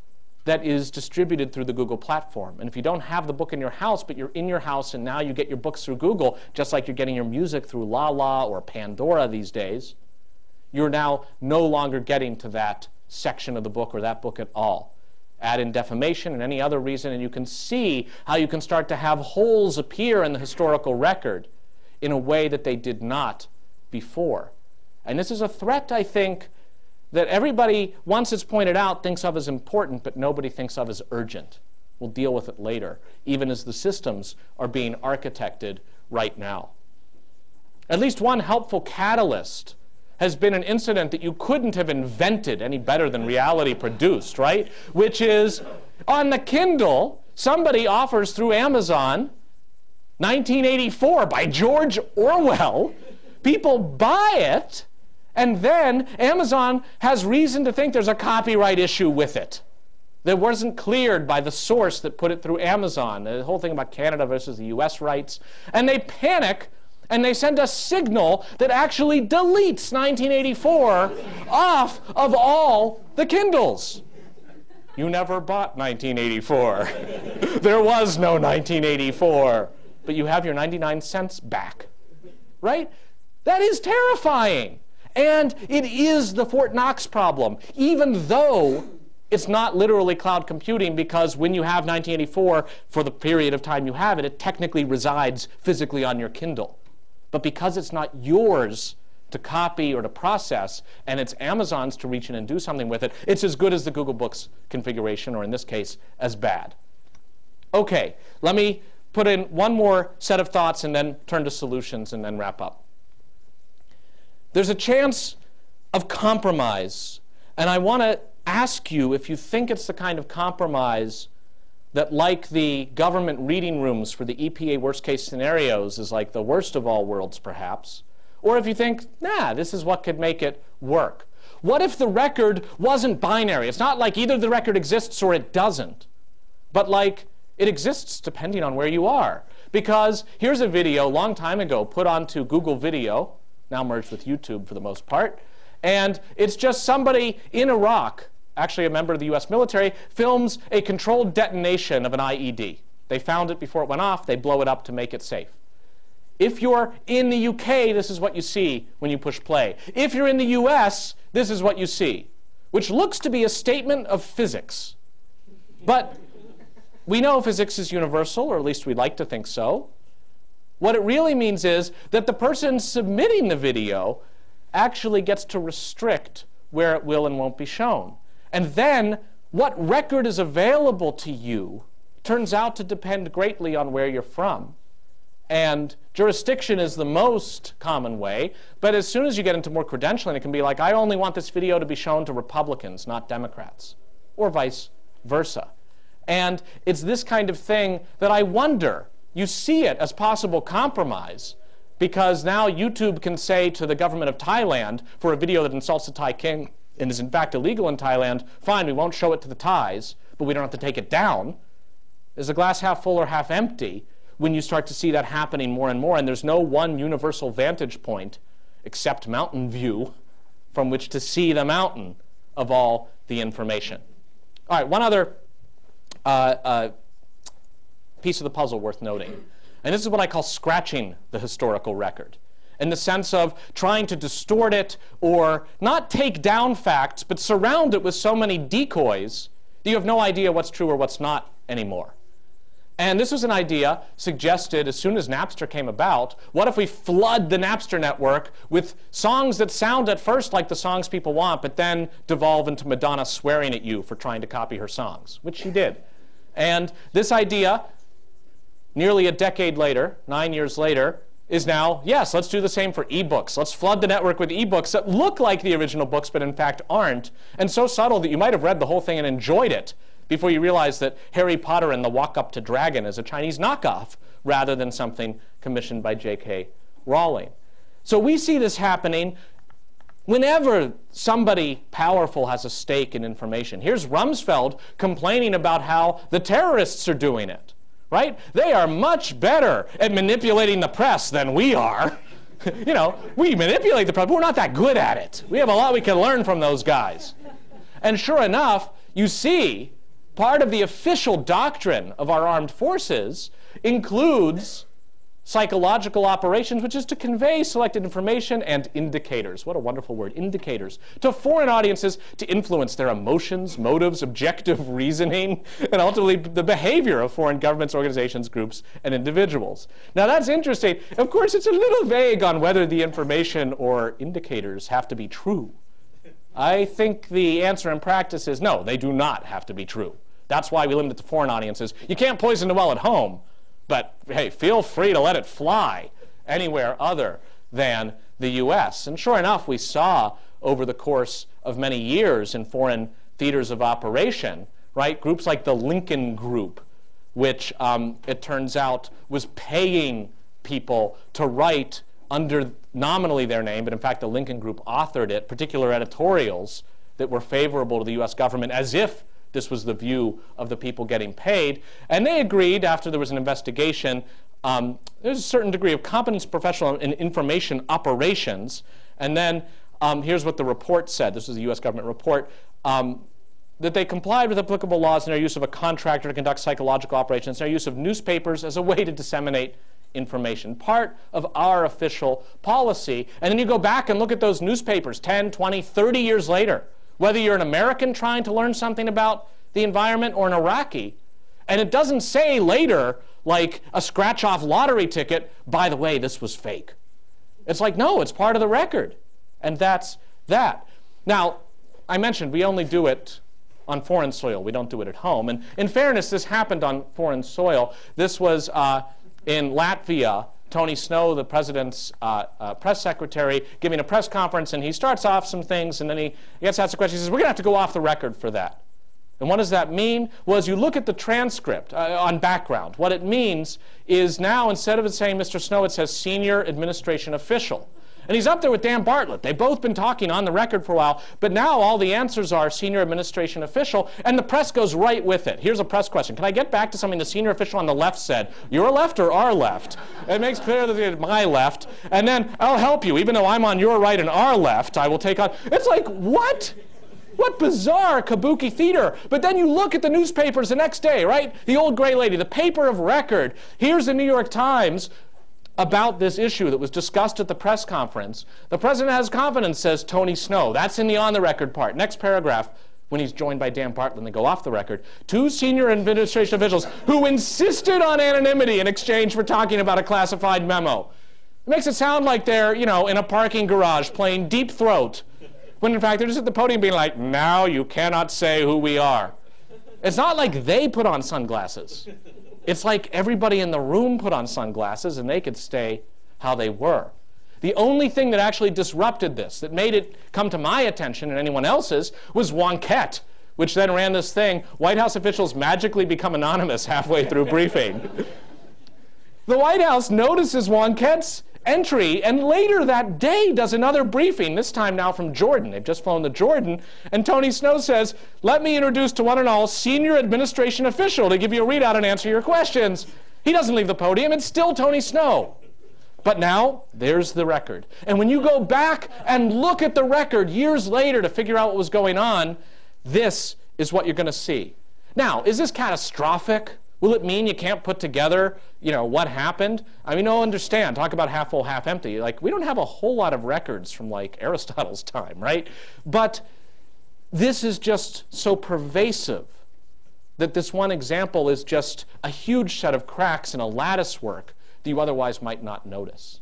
that is distributed through the Google platform. And if you don't have the book in your house, but you're in your house and now you get your books through Google, just like you're getting your music through Lala or Pandora these days, you're now no longer getting to that section of the book or that book at all. Add in defamation and any other reason, and you can see how you can start to have holes appear in the historical record in a way that they did not before. And this is a threat, I think, that everybody, once it's pointed out, thinks of as important, but nobody thinks of as urgent. We'll deal with it later, even as the systems are being architected right now. At least one helpful catalyst has been an incident that you couldn't have invented any better than reality produced, right? Which is on the Kindle, somebody offers through Amazon 1984 by George Orwell. People buy it, and then Amazon has reason to think there's a copyright issue with it that wasn't cleared by the source that put it through Amazon. The whole thing about Canada versus the US rights. And they panic and they send a signal that actually deletes 1984 off of all the Kindles. You never bought 1984. there was no 1984. But you have your 99 cents back. Right? That is terrifying. And it is the Fort Knox problem, even though it's not literally cloud computing because when you have 1984, for the period of time you have it, it technically resides physically on your Kindle. But because it's not yours to copy or to process, and it's Amazon's to reach in and do something with it, it's as good as the Google Books configuration, or in this case, as bad. Okay, let me put in one more set of thoughts and then turn to solutions and then wrap up. There's a chance of compromise, and I want to ask you if you think it's the kind of compromise that, like the government reading rooms for the EPA worst case scenarios, is like the worst of all worlds, perhaps. Or if you think, nah, this is what could make it work. What if the record wasn't binary? It's not like either the record exists or it doesn't, but like it exists depending on where you are. Because here's a video long time ago put onto Google Video, now merged with YouTube for the most part, and it's just somebody in Iraq actually a member of the US military, films a controlled detonation of an IED. They found it before it went off, they blow it up to make it safe. If you're in the UK, this is what you see when you push play. If you're in the US, this is what you see, which looks to be a statement of physics. But we know physics is universal, or at least we'd like to think so. What it really means is that the person submitting the video actually gets to restrict where it will and won't be shown. And then what record is available to you turns out to depend greatly on where you're from. And jurisdiction is the most common way, but as soon as you get into more credentialing, it can be like, I only want this video to be shown to Republicans, not Democrats, or vice versa. And it's this kind of thing that I wonder, you see it as possible compromise, because now YouTube can say to the government of Thailand for a video that insults the Thai king, and is in fact illegal in Thailand, fine, we won't show it to the Thais, but we don't have to take it down. Is the glass half full or half empty when you start to see that happening more and more? And there's no one universal vantage point except Mountain View from which to see the mountain of all the information. All right, one other uh, uh, piece of the puzzle worth noting. And this is what I call scratching the historical record in the sense of trying to distort it or not take down facts, but surround it with so many decoys that you have no idea what's true or what's not anymore. And this was an idea suggested as soon as Napster came about. What if we flood the Napster network with songs that sound at first like the songs people want, but then devolve into Madonna swearing at you for trying to copy her songs, which she did. And this idea, nearly a decade later, nine years later, is now, yes, let's do the same for ebooks. Let's flood the network with ebooks that look like the original books, but in fact aren't, and so subtle that you might have read the whole thing and enjoyed it before you realize that Harry Potter and the Walk Up to Dragon is a Chinese knockoff rather than something commissioned by J.K. Rowling. So we see this happening whenever somebody powerful has a stake in information. Here's Rumsfeld complaining about how the terrorists are doing it right? They are much better at manipulating the press than we are. you know, we manipulate the press, but we're not that good at it. We have a lot we can learn from those guys. And sure enough, you see, part of the official doctrine of our armed forces includes psychological operations, which is to convey selected information and indicators. What a wonderful word, indicators. To foreign audiences to influence their emotions, motives, objective reasoning, and ultimately the behavior of foreign governments, organizations, groups, and individuals. Now that's interesting. Of course, it's a little vague on whether the information or indicators have to be true. I think the answer in practice is no, they do not have to be true. That's why we limit it to foreign audiences. You can't poison the well at home, but hey, feel free to let it fly anywhere other than the US. And sure enough, we saw over the course of many years in foreign theaters of operation, right, groups like the Lincoln Group, which um, it turns out was paying people to write under nominally their name, but in fact the Lincoln Group authored it, particular editorials that were favorable to the US government as if this was the view of the people getting paid. And they agreed after there was an investigation. Um, there's a certain degree of competence professional in information operations. And then um, here's what the report said. This was a U.S. government report. Um, that they complied with applicable laws in their use of a contractor to conduct psychological operations, their use of newspapers as a way to disseminate information, part of our official policy. And then you go back and look at those newspapers 10, 20, 30 years later. Whether you're an American trying to learn something about the environment or an Iraqi. And it doesn't say later, like a scratch off lottery ticket, by the way, this was fake. It's like, no, it's part of the record. And that's that. Now, I mentioned we only do it on foreign soil. We don't do it at home. And in fairness, this happened on foreign soil. This was uh, in Latvia Tony Snow, the president's uh, uh, press secretary, giving a press conference, and he starts off some things, and then he, gets asked a question. He says, We're going to have to go off the record for that. And what does that mean? Well, as you look at the transcript uh, on background, what it means is now instead of it saying Mr. Snow, it says senior administration official. And he's up there with Dan Bartlett. They've both been talking on the record for a while, but now all the answers are senior administration official, and the press goes right with it. Here's a press question. Can I get back to something the senior official on the left said? Your left or our left? It makes clear that it's my left. And then I'll help you. Even though I'm on your right and our left, I will take on. It's like, what? What bizarre kabuki theater. But then you look at the newspapers the next day, right? The old gray lady, the paper of record. Here's the New York Times about this issue that was discussed at the press conference. The president has confidence, says Tony Snow. That's in the on the record part. Next paragraph, when he's joined by Dan Bartlett they go off the record. Two senior administration officials who insisted on anonymity in exchange for talking about a classified memo. It makes it sound like they're, you know, in a parking garage playing deep throat, when in fact they're just at the podium being like, now you cannot say who we are. It's not like they put on sunglasses. It's like everybody in the room put on sunglasses and they could stay how they were. The only thing that actually disrupted this, that made it come to my attention and anyone else's, was Wonkette, which then ran this thing White House officials magically become anonymous halfway through briefing. The White House notices Wonkette's entry and later that day does another briefing, this time now from Jordan. They've just flown to Jordan. And Tony Snow says, Let me introduce to one and all senior administration official to give you a readout and answer your questions. He doesn't leave the podium. It's still Tony Snow. But now, there's the record. And when you go back and look at the record years later to figure out what was going on, this is what you're going to see. Now, is this catastrophic? Will it mean you can't put together, you know, what happened? I mean, no, understand. Talk about half full, half empty. Like, we don't have a whole lot of records from like Aristotle's time, right? But this is just so pervasive that this one example is just a huge set of cracks in a lattice work that you otherwise might not notice.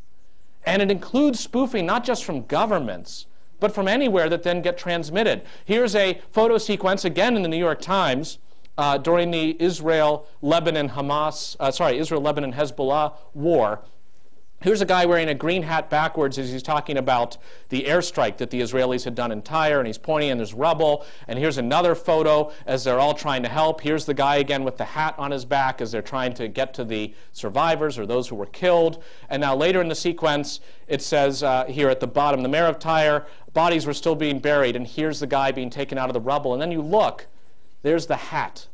And it includes spoofing not just from governments, but from anywhere that then get transmitted. Here's a photo sequence, again in the New York Times, uh, during the Israel-Lebanon Hamas, uh, sorry, Israel-Lebanon Hezbollah war. Here's a guy wearing a green hat backwards as he's talking about the airstrike that the Israelis had done in Tyre, and he's pointing, and there's rubble. And here's another photo as they're all trying to help. Here's the guy again with the hat on his back as they're trying to get to the survivors or those who were killed. And now later in the sequence, it says uh, here at the bottom, the mayor of Tyre, bodies were still being buried, and here's the guy being taken out of the rubble. And then you look, there's the hat.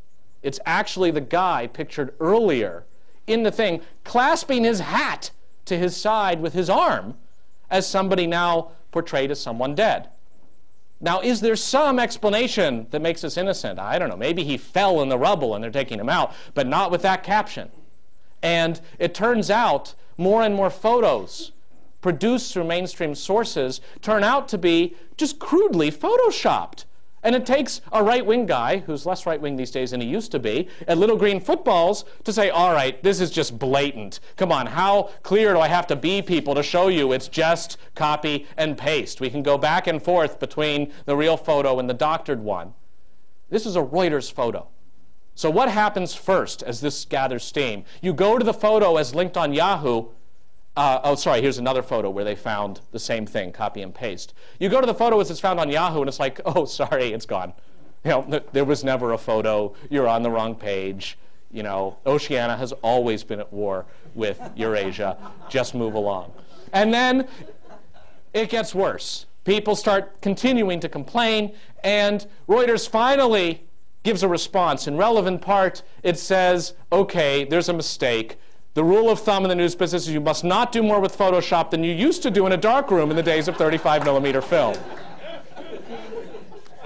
It's actually the guy pictured earlier in the thing, clasping his hat to his side with his arm as somebody now portrayed as someone dead. Now, is there some explanation that makes us innocent? I don't know. Maybe he fell in the rubble and they're taking him out, but not with that caption. And it turns out more and more photos produced through mainstream sources turn out to be just crudely photoshopped. And it takes a right wing guy, who's less right wing these days than he used to be, at Little Green Footballs to say, all right, this is just blatant. Come on, how clear do I have to be, people, to show you it's just copy and paste? We can go back and forth between the real photo and the doctored one. This is a Reuters photo. So, what happens first as this gathers steam? You go to the photo as linked on Yahoo, uh, oh, sorry, here's another photo where they found the same thing, copy and paste. You go to the photo as it's found on Yahoo, and it's like, oh, sorry, it's gone. You know, th there was never a photo. You're on the wrong page. You know, Oceania has always been at war with Eurasia. Just move along. And then it gets worse. People start continuing to complain, and Reuters finally gives a response. In relevant part, it says, okay, there's a mistake. The rule of thumb in the news business is you must not do more with Photoshop than you used to do in a darkroom in the days of 35 millimeter film.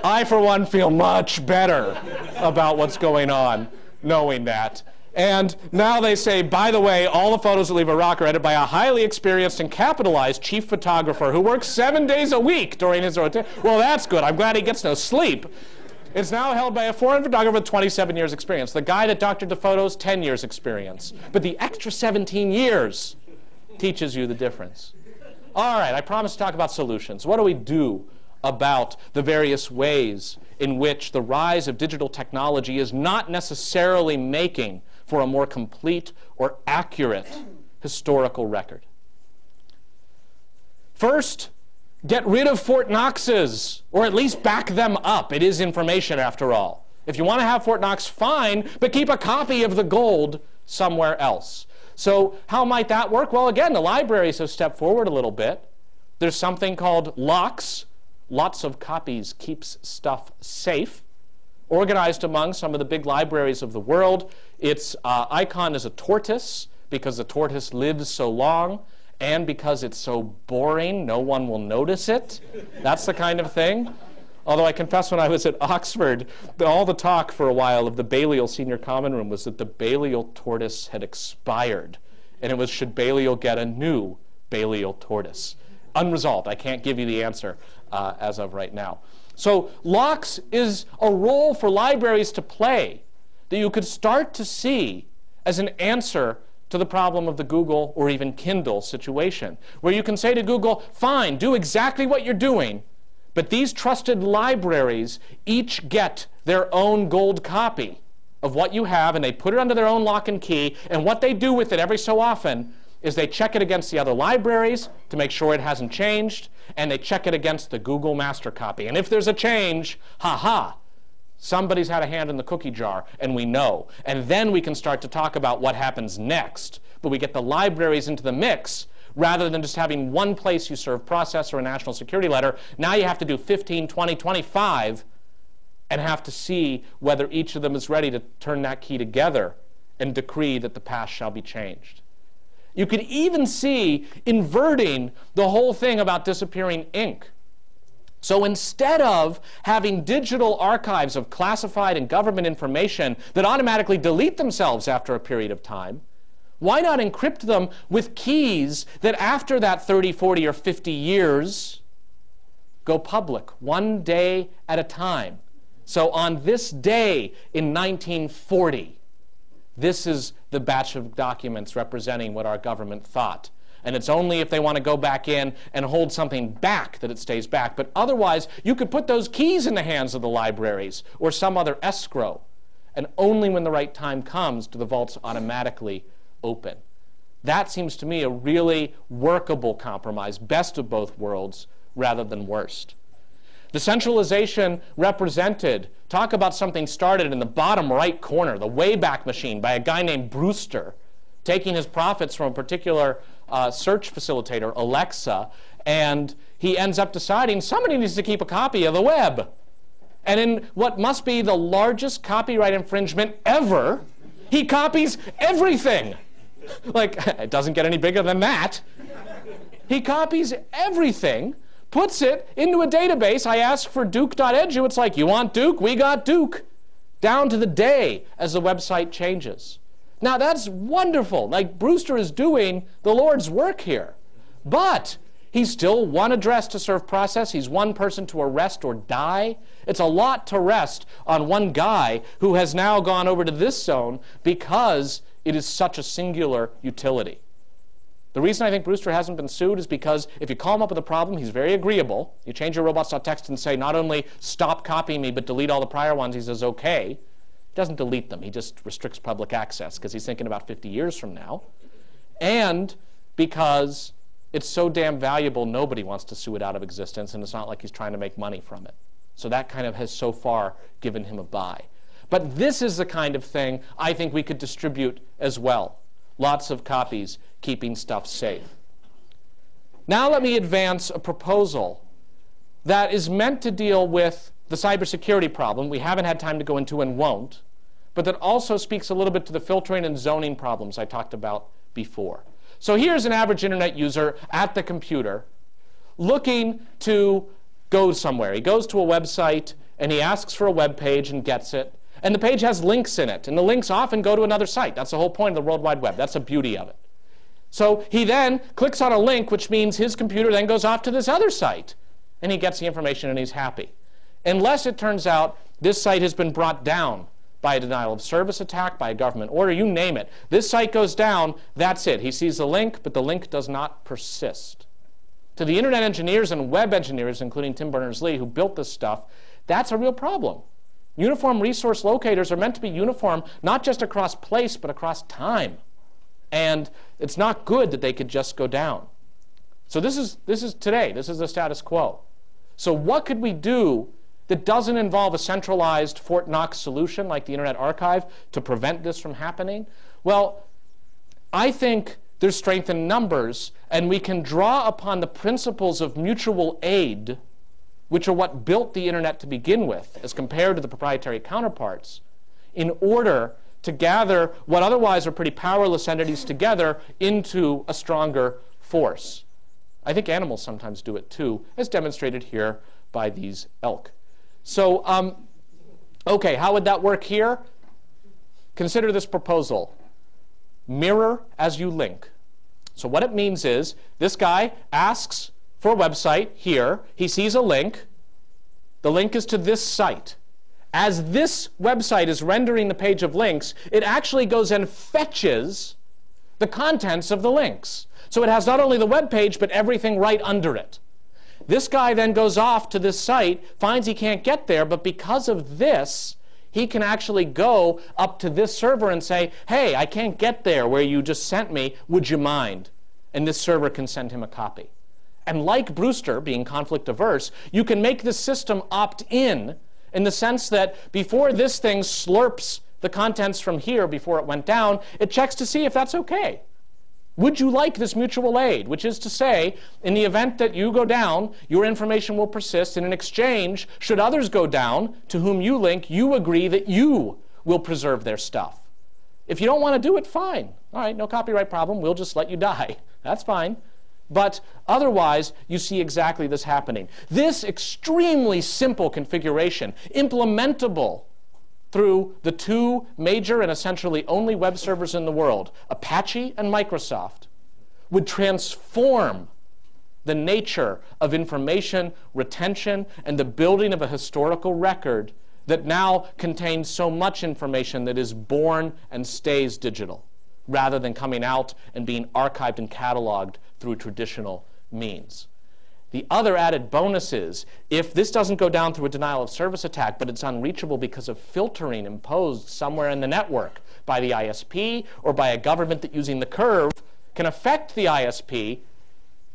I, for one, feel much better about what's going on knowing that. And now they say, by the way, all the photos that leave Iraq are edited by a highly experienced and capitalized chief photographer who works seven days a week during his rotation. Well, that's good. I'm glad he gets no sleep. It's now held by a foreign photographer with 27 years experience. The guy that doctored the photos, 10 years experience. But the extra 17 years teaches you the difference. All right, I promised to talk about solutions. What do we do about the various ways in which the rise of digital technology is not necessarily making for a more complete or accurate historical record? First, Get rid of Fort Knoxes, or at least back them up. It is information after all. If you want to have Fort Knox, fine, but keep a copy of the gold somewhere else. So how might that work? Well, again, the libraries have stepped forward a little bit. There's something called LOCKSS, Lots of copies keeps stuff safe. Organized among some of the big libraries of the world. Its uh, icon is a tortoise because the tortoise lives so long and because it's so boring, no one will notice it. That's the kind of thing. Although I confess, when I was at Oxford, all the talk for a while of the Balliol Senior Common Room was that the Balliol tortoise had expired. And it was should Balliol get a new Balliol tortoise? Unresolved. I can't give you the answer uh, as of right now. So, LOCKSS is a role for libraries to play that you could start to see as an answer to the problem of the Google or even Kindle situation, where you can say to Google, fine, do exactly what you're doing, but these trusted libraries each get their own gold copy of what you have, and they put it under their own lock and key, and what they do with it every so often is they check it against the other libraries to make sure it hasn't changed, and they check it against the Google master copy. And if there's a change, ha ha, Somebody's had a hand in the cookie jar, and we know. And then we can start to talk about what happens next. But we get the libraries into the mix rather than just having one place you serve process or a national security letter. Now you have to do 15, 20, 25 and have to see whether each of them is ready to turn that key together and decree that the past shall be changed. You could even see inverting the whole thing about disappearing ink. So instead of having digital archives of classified and government information that automatically delete themselves after a period of time, why not encrypt them with keys that after that 30, 40, or 50 years go public, one day at a time? So on this day in 1940, this is the batch of documents representing what our government thought. And it's only if they want to go back in and hold something back that it stays back. But otherwise, you could put those keys in the hands of the libraries or some other escrow. And only when the right time comes do the vaults automatically open. That seems to me a really workable compromise, best of both worlds rather than worst. The centralization represented, talk about something started in the bottom right corner, the Wayback Machine by a guy named Brewster, taking his profits from a particular uh, search facilitator, Alexa, and he ends up deciding somebody needs to keep a copy of the web. And in what must be the largest copyright infringement ever, he copies everything. Like, it doesn't get any bigger than that. He copies everything puts it into a database. I ask for duke.edu. It's like, you want Duke? We got Duke. Down to the day as the website changes. Now, that's wonderful. Like, Brewster is doing the Lord's work here. But he's still one address to serve process. He's one person to arrest or die. It's a lot to rest on one guy who has now gone over to this zone because it is such a singular utility. The reason I think Brewster hasn't been sued is because if you call him up with a problem, he's very agreeable. You change your robots.txt and say, not only stop copying me, but delete all the prior ones, he says, okay. Doesn't delete them. He just restricts public access because he's thinking about 50 years from now. And because it's so damn valuable, nobody wants to sue it out of existence, and it's not like he's trying to make money from it. So that kind of has so far given him a bye. But this is the kind of thing I think we could distribute as well. Lots of copies keeping stuff safe. Now let me advance a proposal that is meant to deal with the cybersecurity problem we haven't had time to go into and won't, but that also speaks a little bit to the filtering and zoning problems I talked about before. So here's an average internet user at the computer looking to go somewhere. He goes to a website and he asks for a web page and gets it. And the page has links in it. And the links often go to another site. That's the whole point of the World Wide Web. That's the beauty of it. So he then clicks on a link, which means his computer then goes off to this other site. And he gets the information and he's happy. Unless it turns out this site has been brought down by a denial of service attack, by a government order, you name it. This site goes down, that's it. He sees the link, but the link does not persist. To the internet engineers and web engineers, including Tim Berners-Lee, who built this stuff, that's a real problem. Uniform resource locators are meant to be uniform not just across place, but across time. And it's not good that they could just go down. So this is, this is today. This is the status quo. So what could we do that doesn't involve a centralized Fort Knox solution like the Internet Archive to prevent this from happening? Well, I think there's strength in numbers, and we can draw upon the principles of mutual aid, which are what built the Internet to begin with, as compared to the proprietary counterparts, in order to gather what otherwise are pretty powerless entities together into a stronger force. I think animals sometimes do it too, as demonstrated here by these elk. So, um, okay, how would that work here? Consider this proposal. Mirror as you link. So what it means is this guy asks for a website here. He sees a link. The link is to this site as this website is rendering the page of links, it actually goes and fetches the contents of the links. So it has not only the web page, but everything right under it. This guy then goes off to this site, finds he can't get there, but because of this, he can actually go up to this server and say, hey, I can't get there where you just sent me, would you mind? And this server can send him a copy. And like Brewster, being conflict averse, you can make the system opt in in the sense that before this thing slurps the contents from here before it went down, it checks to see if that's okay. Would you like this mutual aid? Which is to say, in the event that you go down, your information will persist, and in exchange, should others go down to whom you link, you agree that you will preserve their stuff. If you don't want to do it, fine. All right, no copyright problem. We'll just let you die. That's fine. But otherwise, you see exactly this happening. This extremely simple configuration, implementable through the two major and essentially only web servers in the world, Apache and Microsoft, would transform the nature of information retention and the building of a historical record that now contains so much information that is born and stays digital rather than coming out and being archived and cataloged through traditional means. The other added bonus is if this doesn't go down through a denial of service attack, but it's unreachable because of filtering imposed somewhere in the network by the ISP or by a government that using the curve can affect the ISP,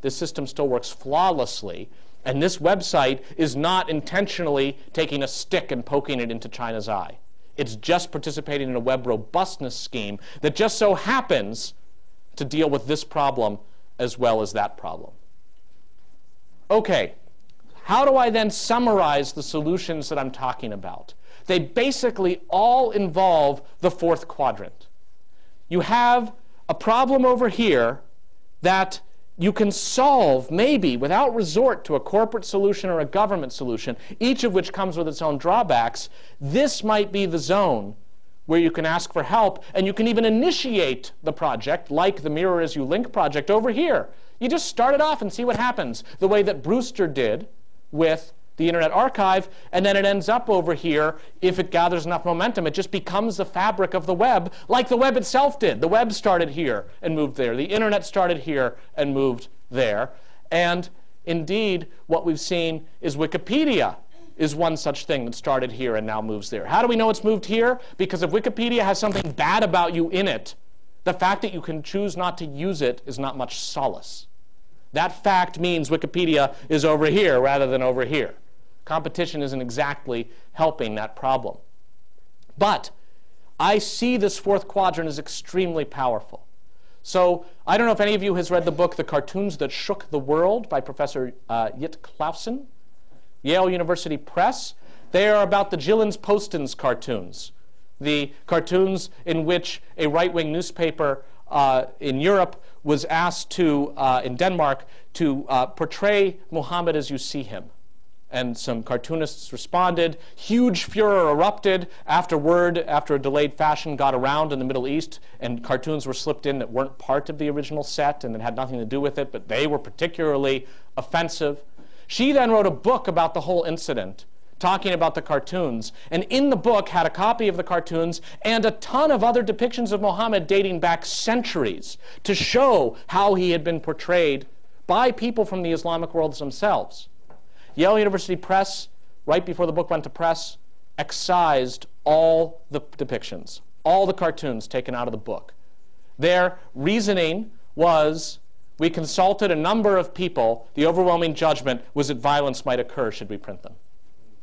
this system still works flawlessly. And this website is not intentionally taking a stick and poking it into China's eye. It's just participating in a web robustness scheme that just so happens to deal with this problem as well as that problem. Okay, how do I then summarize the solutions that I'm talking about? They basically all involve the fourth quadrant. You have a problem over here that you can solve, maybe, without resort to a corporate solution or a government solution, each of which comes with its own drawbacks. This might be the zone where you can ask for help, and you can even initiate the project, like the Mirror as You Link project over here. You just start it off and see what happens, the way that Brewster did with the Internet Archive, and then it ends up over here. If it gathers enough momentum, it just becomes the fabric of the web, like the web itself did. The web started here and moved there. The Internet started here and moved there. And indeed, what we've seen is Wikipedia is one such thing that started here and now moves there. How do we know it's moved here? Because if Wikipedia has something bad about you in it, the fact that you can choose not to use it is not much solace. That fact means Wikipedia is over here rather than over here. Competition isn't exactly helping that problem. But I see this fourth quadrant as extremely powerful. So I don't know if any of you has read the book The Cartoons That Shook the World by Professor uh, Jytte Klausen, Yale University Press. They are about the Jyllands-Postens cartoons, the cartoons in which a right-wing newspaper uh, in Europe was asked to, uh, in Denmark, to uh, portray Muhammad as you see him and some cartoonists responded. Huge furor erupted after word, after a delayed fashion, got around in the Middle East, and cartoons were slipped in that weren't part of the original set and that had nothing to do with it, but they were particularly offensive. She then wrote a book about the whole incident, talking about the cartoons, and in the book had a copy of the cartoons and a ton of other depictions of Muhammad dating back centuries to show how he had been portrayed by people from the Islamic world themselves. Yale University Press, right before the book went to press, excised all the depictions, all the cartoons taken out of the book. Their reasoning was we consulted a number of people. The overwhelming judgment was that violence might occur should we print them.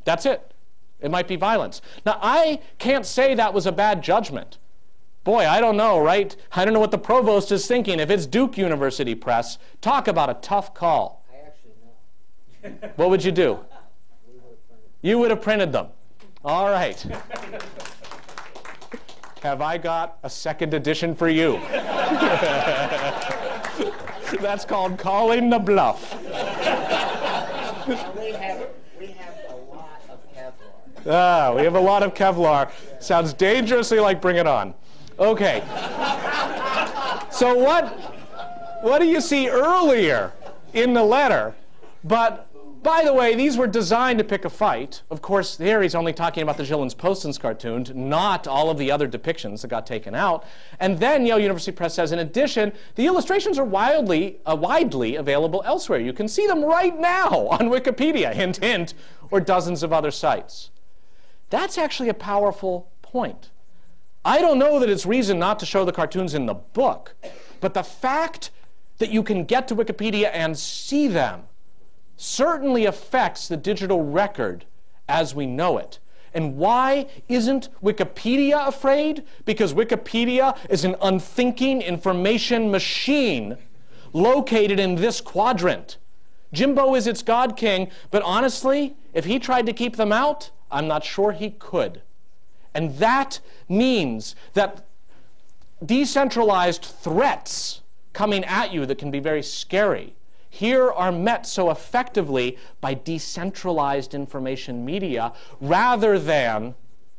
That's it. It might be violence. Now, I can't say that was a bad judgment. Boy, I don't know, right? I don't know what the provost is thinking. If it's Duke University Press, talk about a tough call. What would you do? You would have printed them. All right. Have I got a second edition for you? That's called calling the bluff. we have, we have a lot of Kevlar. Ah, we have a lot of Kevlar. Sounds dangerously like bring it on. Okay. So what, what do you see earlier in the letter? But by the way, these were designed to pick a fight. Of course, there he's only talking about the Jyllands-Postens cartoon, not all of the other depictions that got taken out. And then Yale University Press says, in addition, the illustrations are wildly, uh, widely available elsewhere. You can see them right now on Wikipedia, hint, hint, or dozens of other sites. That's actually a powerful point. I don't know that it's reason not to show the cartoons in the book, but the fact that you can get to Wikipedia and see them certainly affects the digital record as we know it. And why isn't Wikipedia afraid? Because Wikipedia is an unthinking information machine located in this quadrant. Jimbo is its God King, but honestly, if he tried to keep them out, I'm not sure he could. And that means that decentralized threats coming at you that can be very scary here are met so effectively by decentralized information media rather than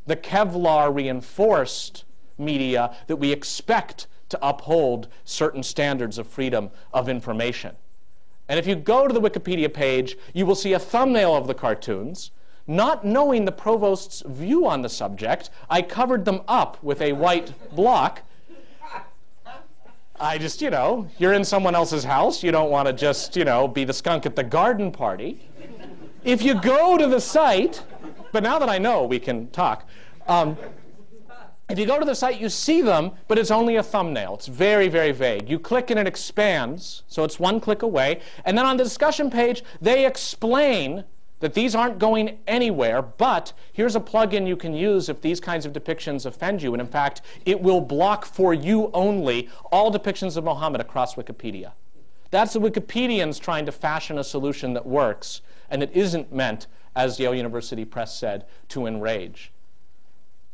the Kevlar reinforced media that we expect to uphold certain standards of freedom of information. And if you go to the Wikipedia page, you will see a thumbnail of the cartoons. Not knowing the provost's view on the subject, I covered them up with a white block. I just, you know, you're in someone else's house. You don't want to just, you know, be the skunk at the garden party. If you go to the site, but now that I know, we can talk. Um, if you go to the site, you see them, but it's only a thumbnail. It's very, very vague. You click and it expands, so it's one click away. And then on the discussion page, they explain that these aren't going anywhere, but here's a plugin you can use if these kinds of depictions offend you. And in fact, it will block for you only all depictions of Muhammad across Wikipedia. That's the Wikipedians trying to fashion a solution that works, and it isn't meant, as Yale University Press said, to enrage.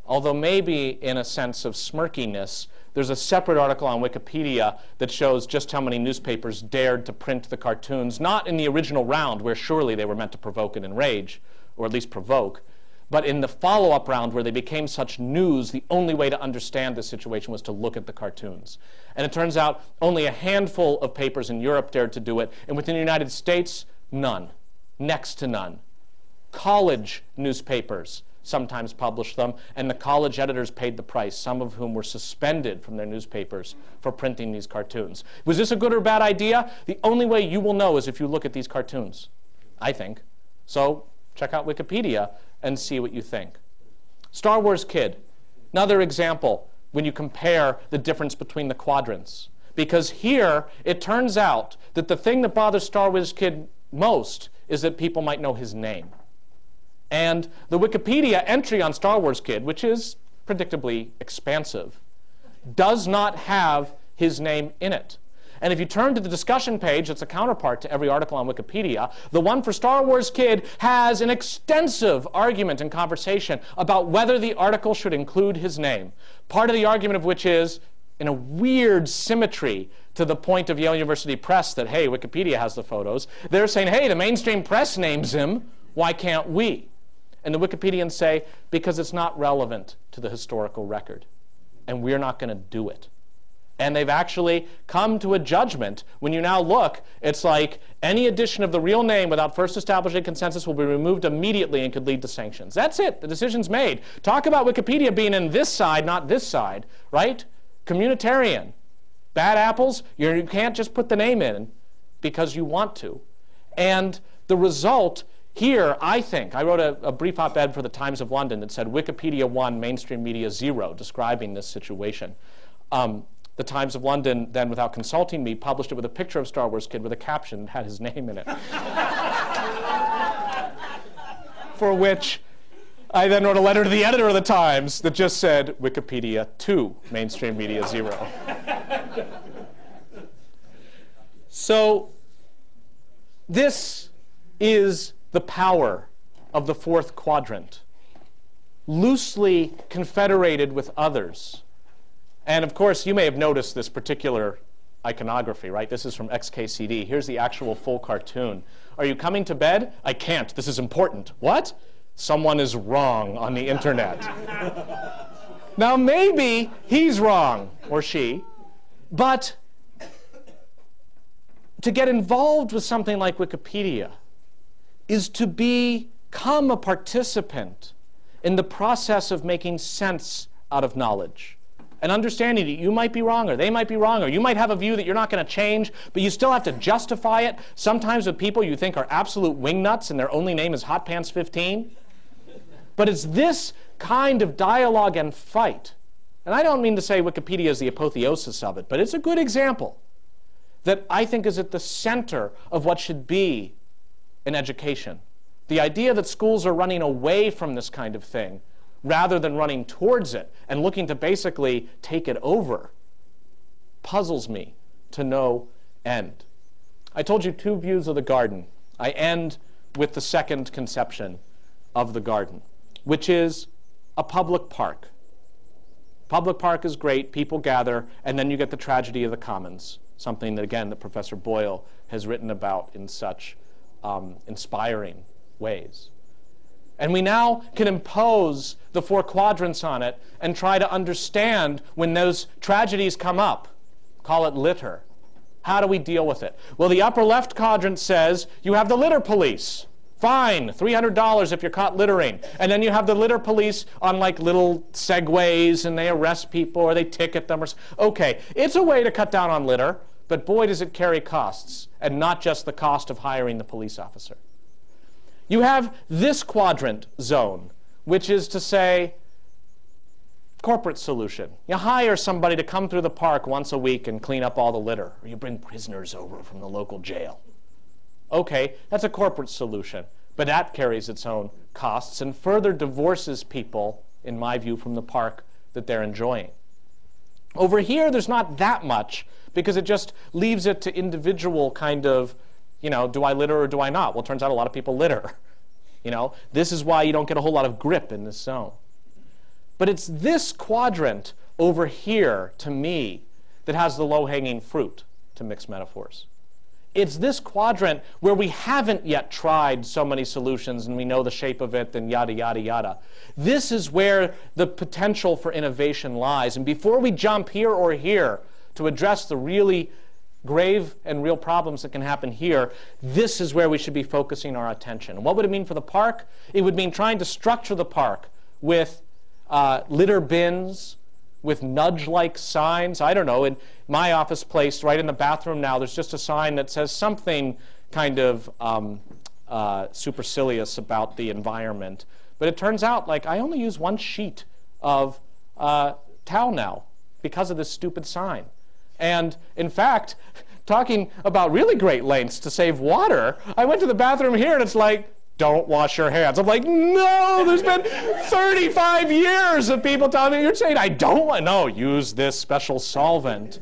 Although maybe in a sense of smirkiness, there's a separate article on Wikipedia that shows just how many newspapers dared to print the cartoons, not in the original round, where surely they were meant to provoke and enrage, or at least provoke, but in the follow up round where they became such news, the only way to understand the situation was to look at the cartoons. And it turns out only a handful of papers in Europe dared to do it, and within the United States, none. Next to none. College newspapers sometimes published them, and the college editors paid the price, some of whom were suspended from their newspapers for printing these cartoons. Was this a good or bad idea? The only way you will know is if you look at these cartoons, I think. So check out Wikipedia and see what you think. Star Wars Kid, another example when you compare the difference between the quadrants. Because here, it turns out that the thing that bothers Star Wars Kid most is that people might know his name. And the Wikipedia entry on Star Wars Kid, which is predictably expansive, does not have his name in it. And if you turn to the discussion page, it's a counterpart to every article on Wikipedia, the one for Star Wars Kid has an extensive argument and conversation about whether the article should include his name. Part of the argument of which is, in a weird symmetry to the point of Yale University Press that, hey, Wikipedia has the photos, they're saying, hey, the mainstream press names him, why can't we? And the Wikipedians say, because it's not relevant to the historical record. And we're not going to do it. And they've actually come to a judgment. When you now look, it's like any addition of the real name without first establishing consensus will be removed immediately and could lead to sanctions. That's it. The decision's made. Talk about Wikipedia being in this side, not this side, right? Communitarian. Bad apples, you can't just put the name in because you want to. And the result here, I think, I wrote a, a brief op ed for the Times of London that said Wikipedia 1, mainstream media 0, describing this situation. Um, the Times of London, then, without consulting me, published it with a picture of Star Wars Kid with a caption that had his name in it. for which I then wrote a letter to the editor of the Times that just said Wikipedia 2, mainstream media 0. so, this is the power of the fourth quadrant, loosely confederated with others. And of course, you may have noticed this particular iconography, right? This is from XKCD. Here's the actual full cartoon. Are you coming to bed? I can't. This is important. What? Someone is wrong on the internet. now, maybe he's wrong, or she, but to get involved with something like Wikipedia, is to become a participant in the process of making sense out of knowledge and understanding that you might be wrong or they might be wrong or you might have a view that you're not going to change, but you still have to justify it, sometimes with people you think are absolute wingnuts and their only name is Hot Pants 15. But it's this kind of dialogue and fight. And I don't mean to say Wikipedia is the apotheosis of it, but it's a good example that I think is at the center of what should be in education. The idea that schools are running away from this kind of thing rather than running towards it and looking to basically take it over puzzles me to no end. I told you two views of the garden. I end with the second conception of the garden, which is a public park. Public park is great, people gather, and then you get the tragedy of the commons, something that, again, that Professor Boyle has written about in such um, inspiring ways. And we now can impose the four quadrants on it and try to understand when those tragedies come up. Call it litter. How do we deal with it? Well, the upper left quadrant says you have the litter police. Fine, $300 if you're caught littering. And then you have the litter police on like little segways and they arrest people or they ticket them. Or, okay, it's a way to cut down on litter, but boy, does it carry costs and not just the cost of hiring the police officer. You have this quadrant zone, which is to say, corporate solution. You hire somebody to come through the park once a week and clean up all the litter, or you bring prisoners over from the local jail. Okay, that's a corporate solution, but that carries its own costs and further divorces people, in my view, from the park that they're enjoying. Over here, there's not that much because it just leaves it to individual kind of you know, do I litter or do I not? Well, turns out a lot of people litter. You know, this is why you don't get a whole lot of grip in this zone. But it's this quadrant over here, to me, that has the low-hanging fruit, to mix metaphors. It's this quadrant where we haven't yet tried so many solutions and we know the shape of it and yada, yada, yada. This is where the potential for innovation lies. And before we jump here or here to address the really grave and real problems that can happen here, this is where we should be focusing our attention. what would it mean for the park? It would mean trying to structure the park with uh, litter bins, with nudge-like signs. I don't know, in my office place, right in the bathroom now, there's just a sign that says something kind of um, uh, supercilious about the environment. But it turns out, like, I only use one sheet of uh, towel now because of this stupid sign. And in fact, talking about really great lengths to save water, I went to the bathroom here and it's like, don't wash your hands. I'm like, no, there's been 35 years of people telling me, you're saying I don't want, no, use this special solvent.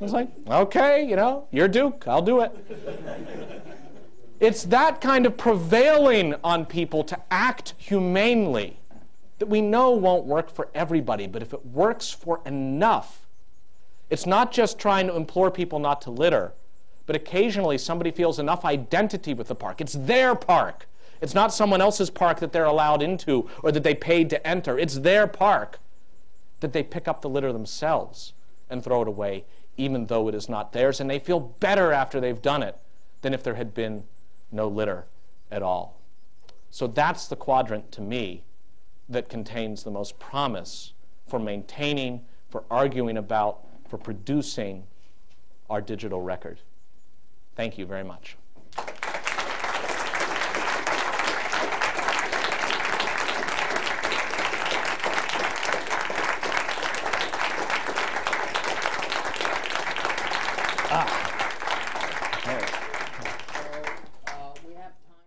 I was like, okay, you know, you're Duke, I'll do it. it's that kind of prevailing on people to act humanely that we know won't work for everybody, but if it works for enough, it's not just trying to implore people not to litter, but occasionally somebody feels enough identity with the park. It's their park. It's not someone else's park that they're allowed into or that they paid to enter. It's their park that they pick up the litter themselves and throw it away, even though it is not theirs. And they feel better after they've done it than if there had been no litter at all. So that's the quadrant to me that contains the most promise for maintaining, for arguing about, for producing our digital record. Thank you very much.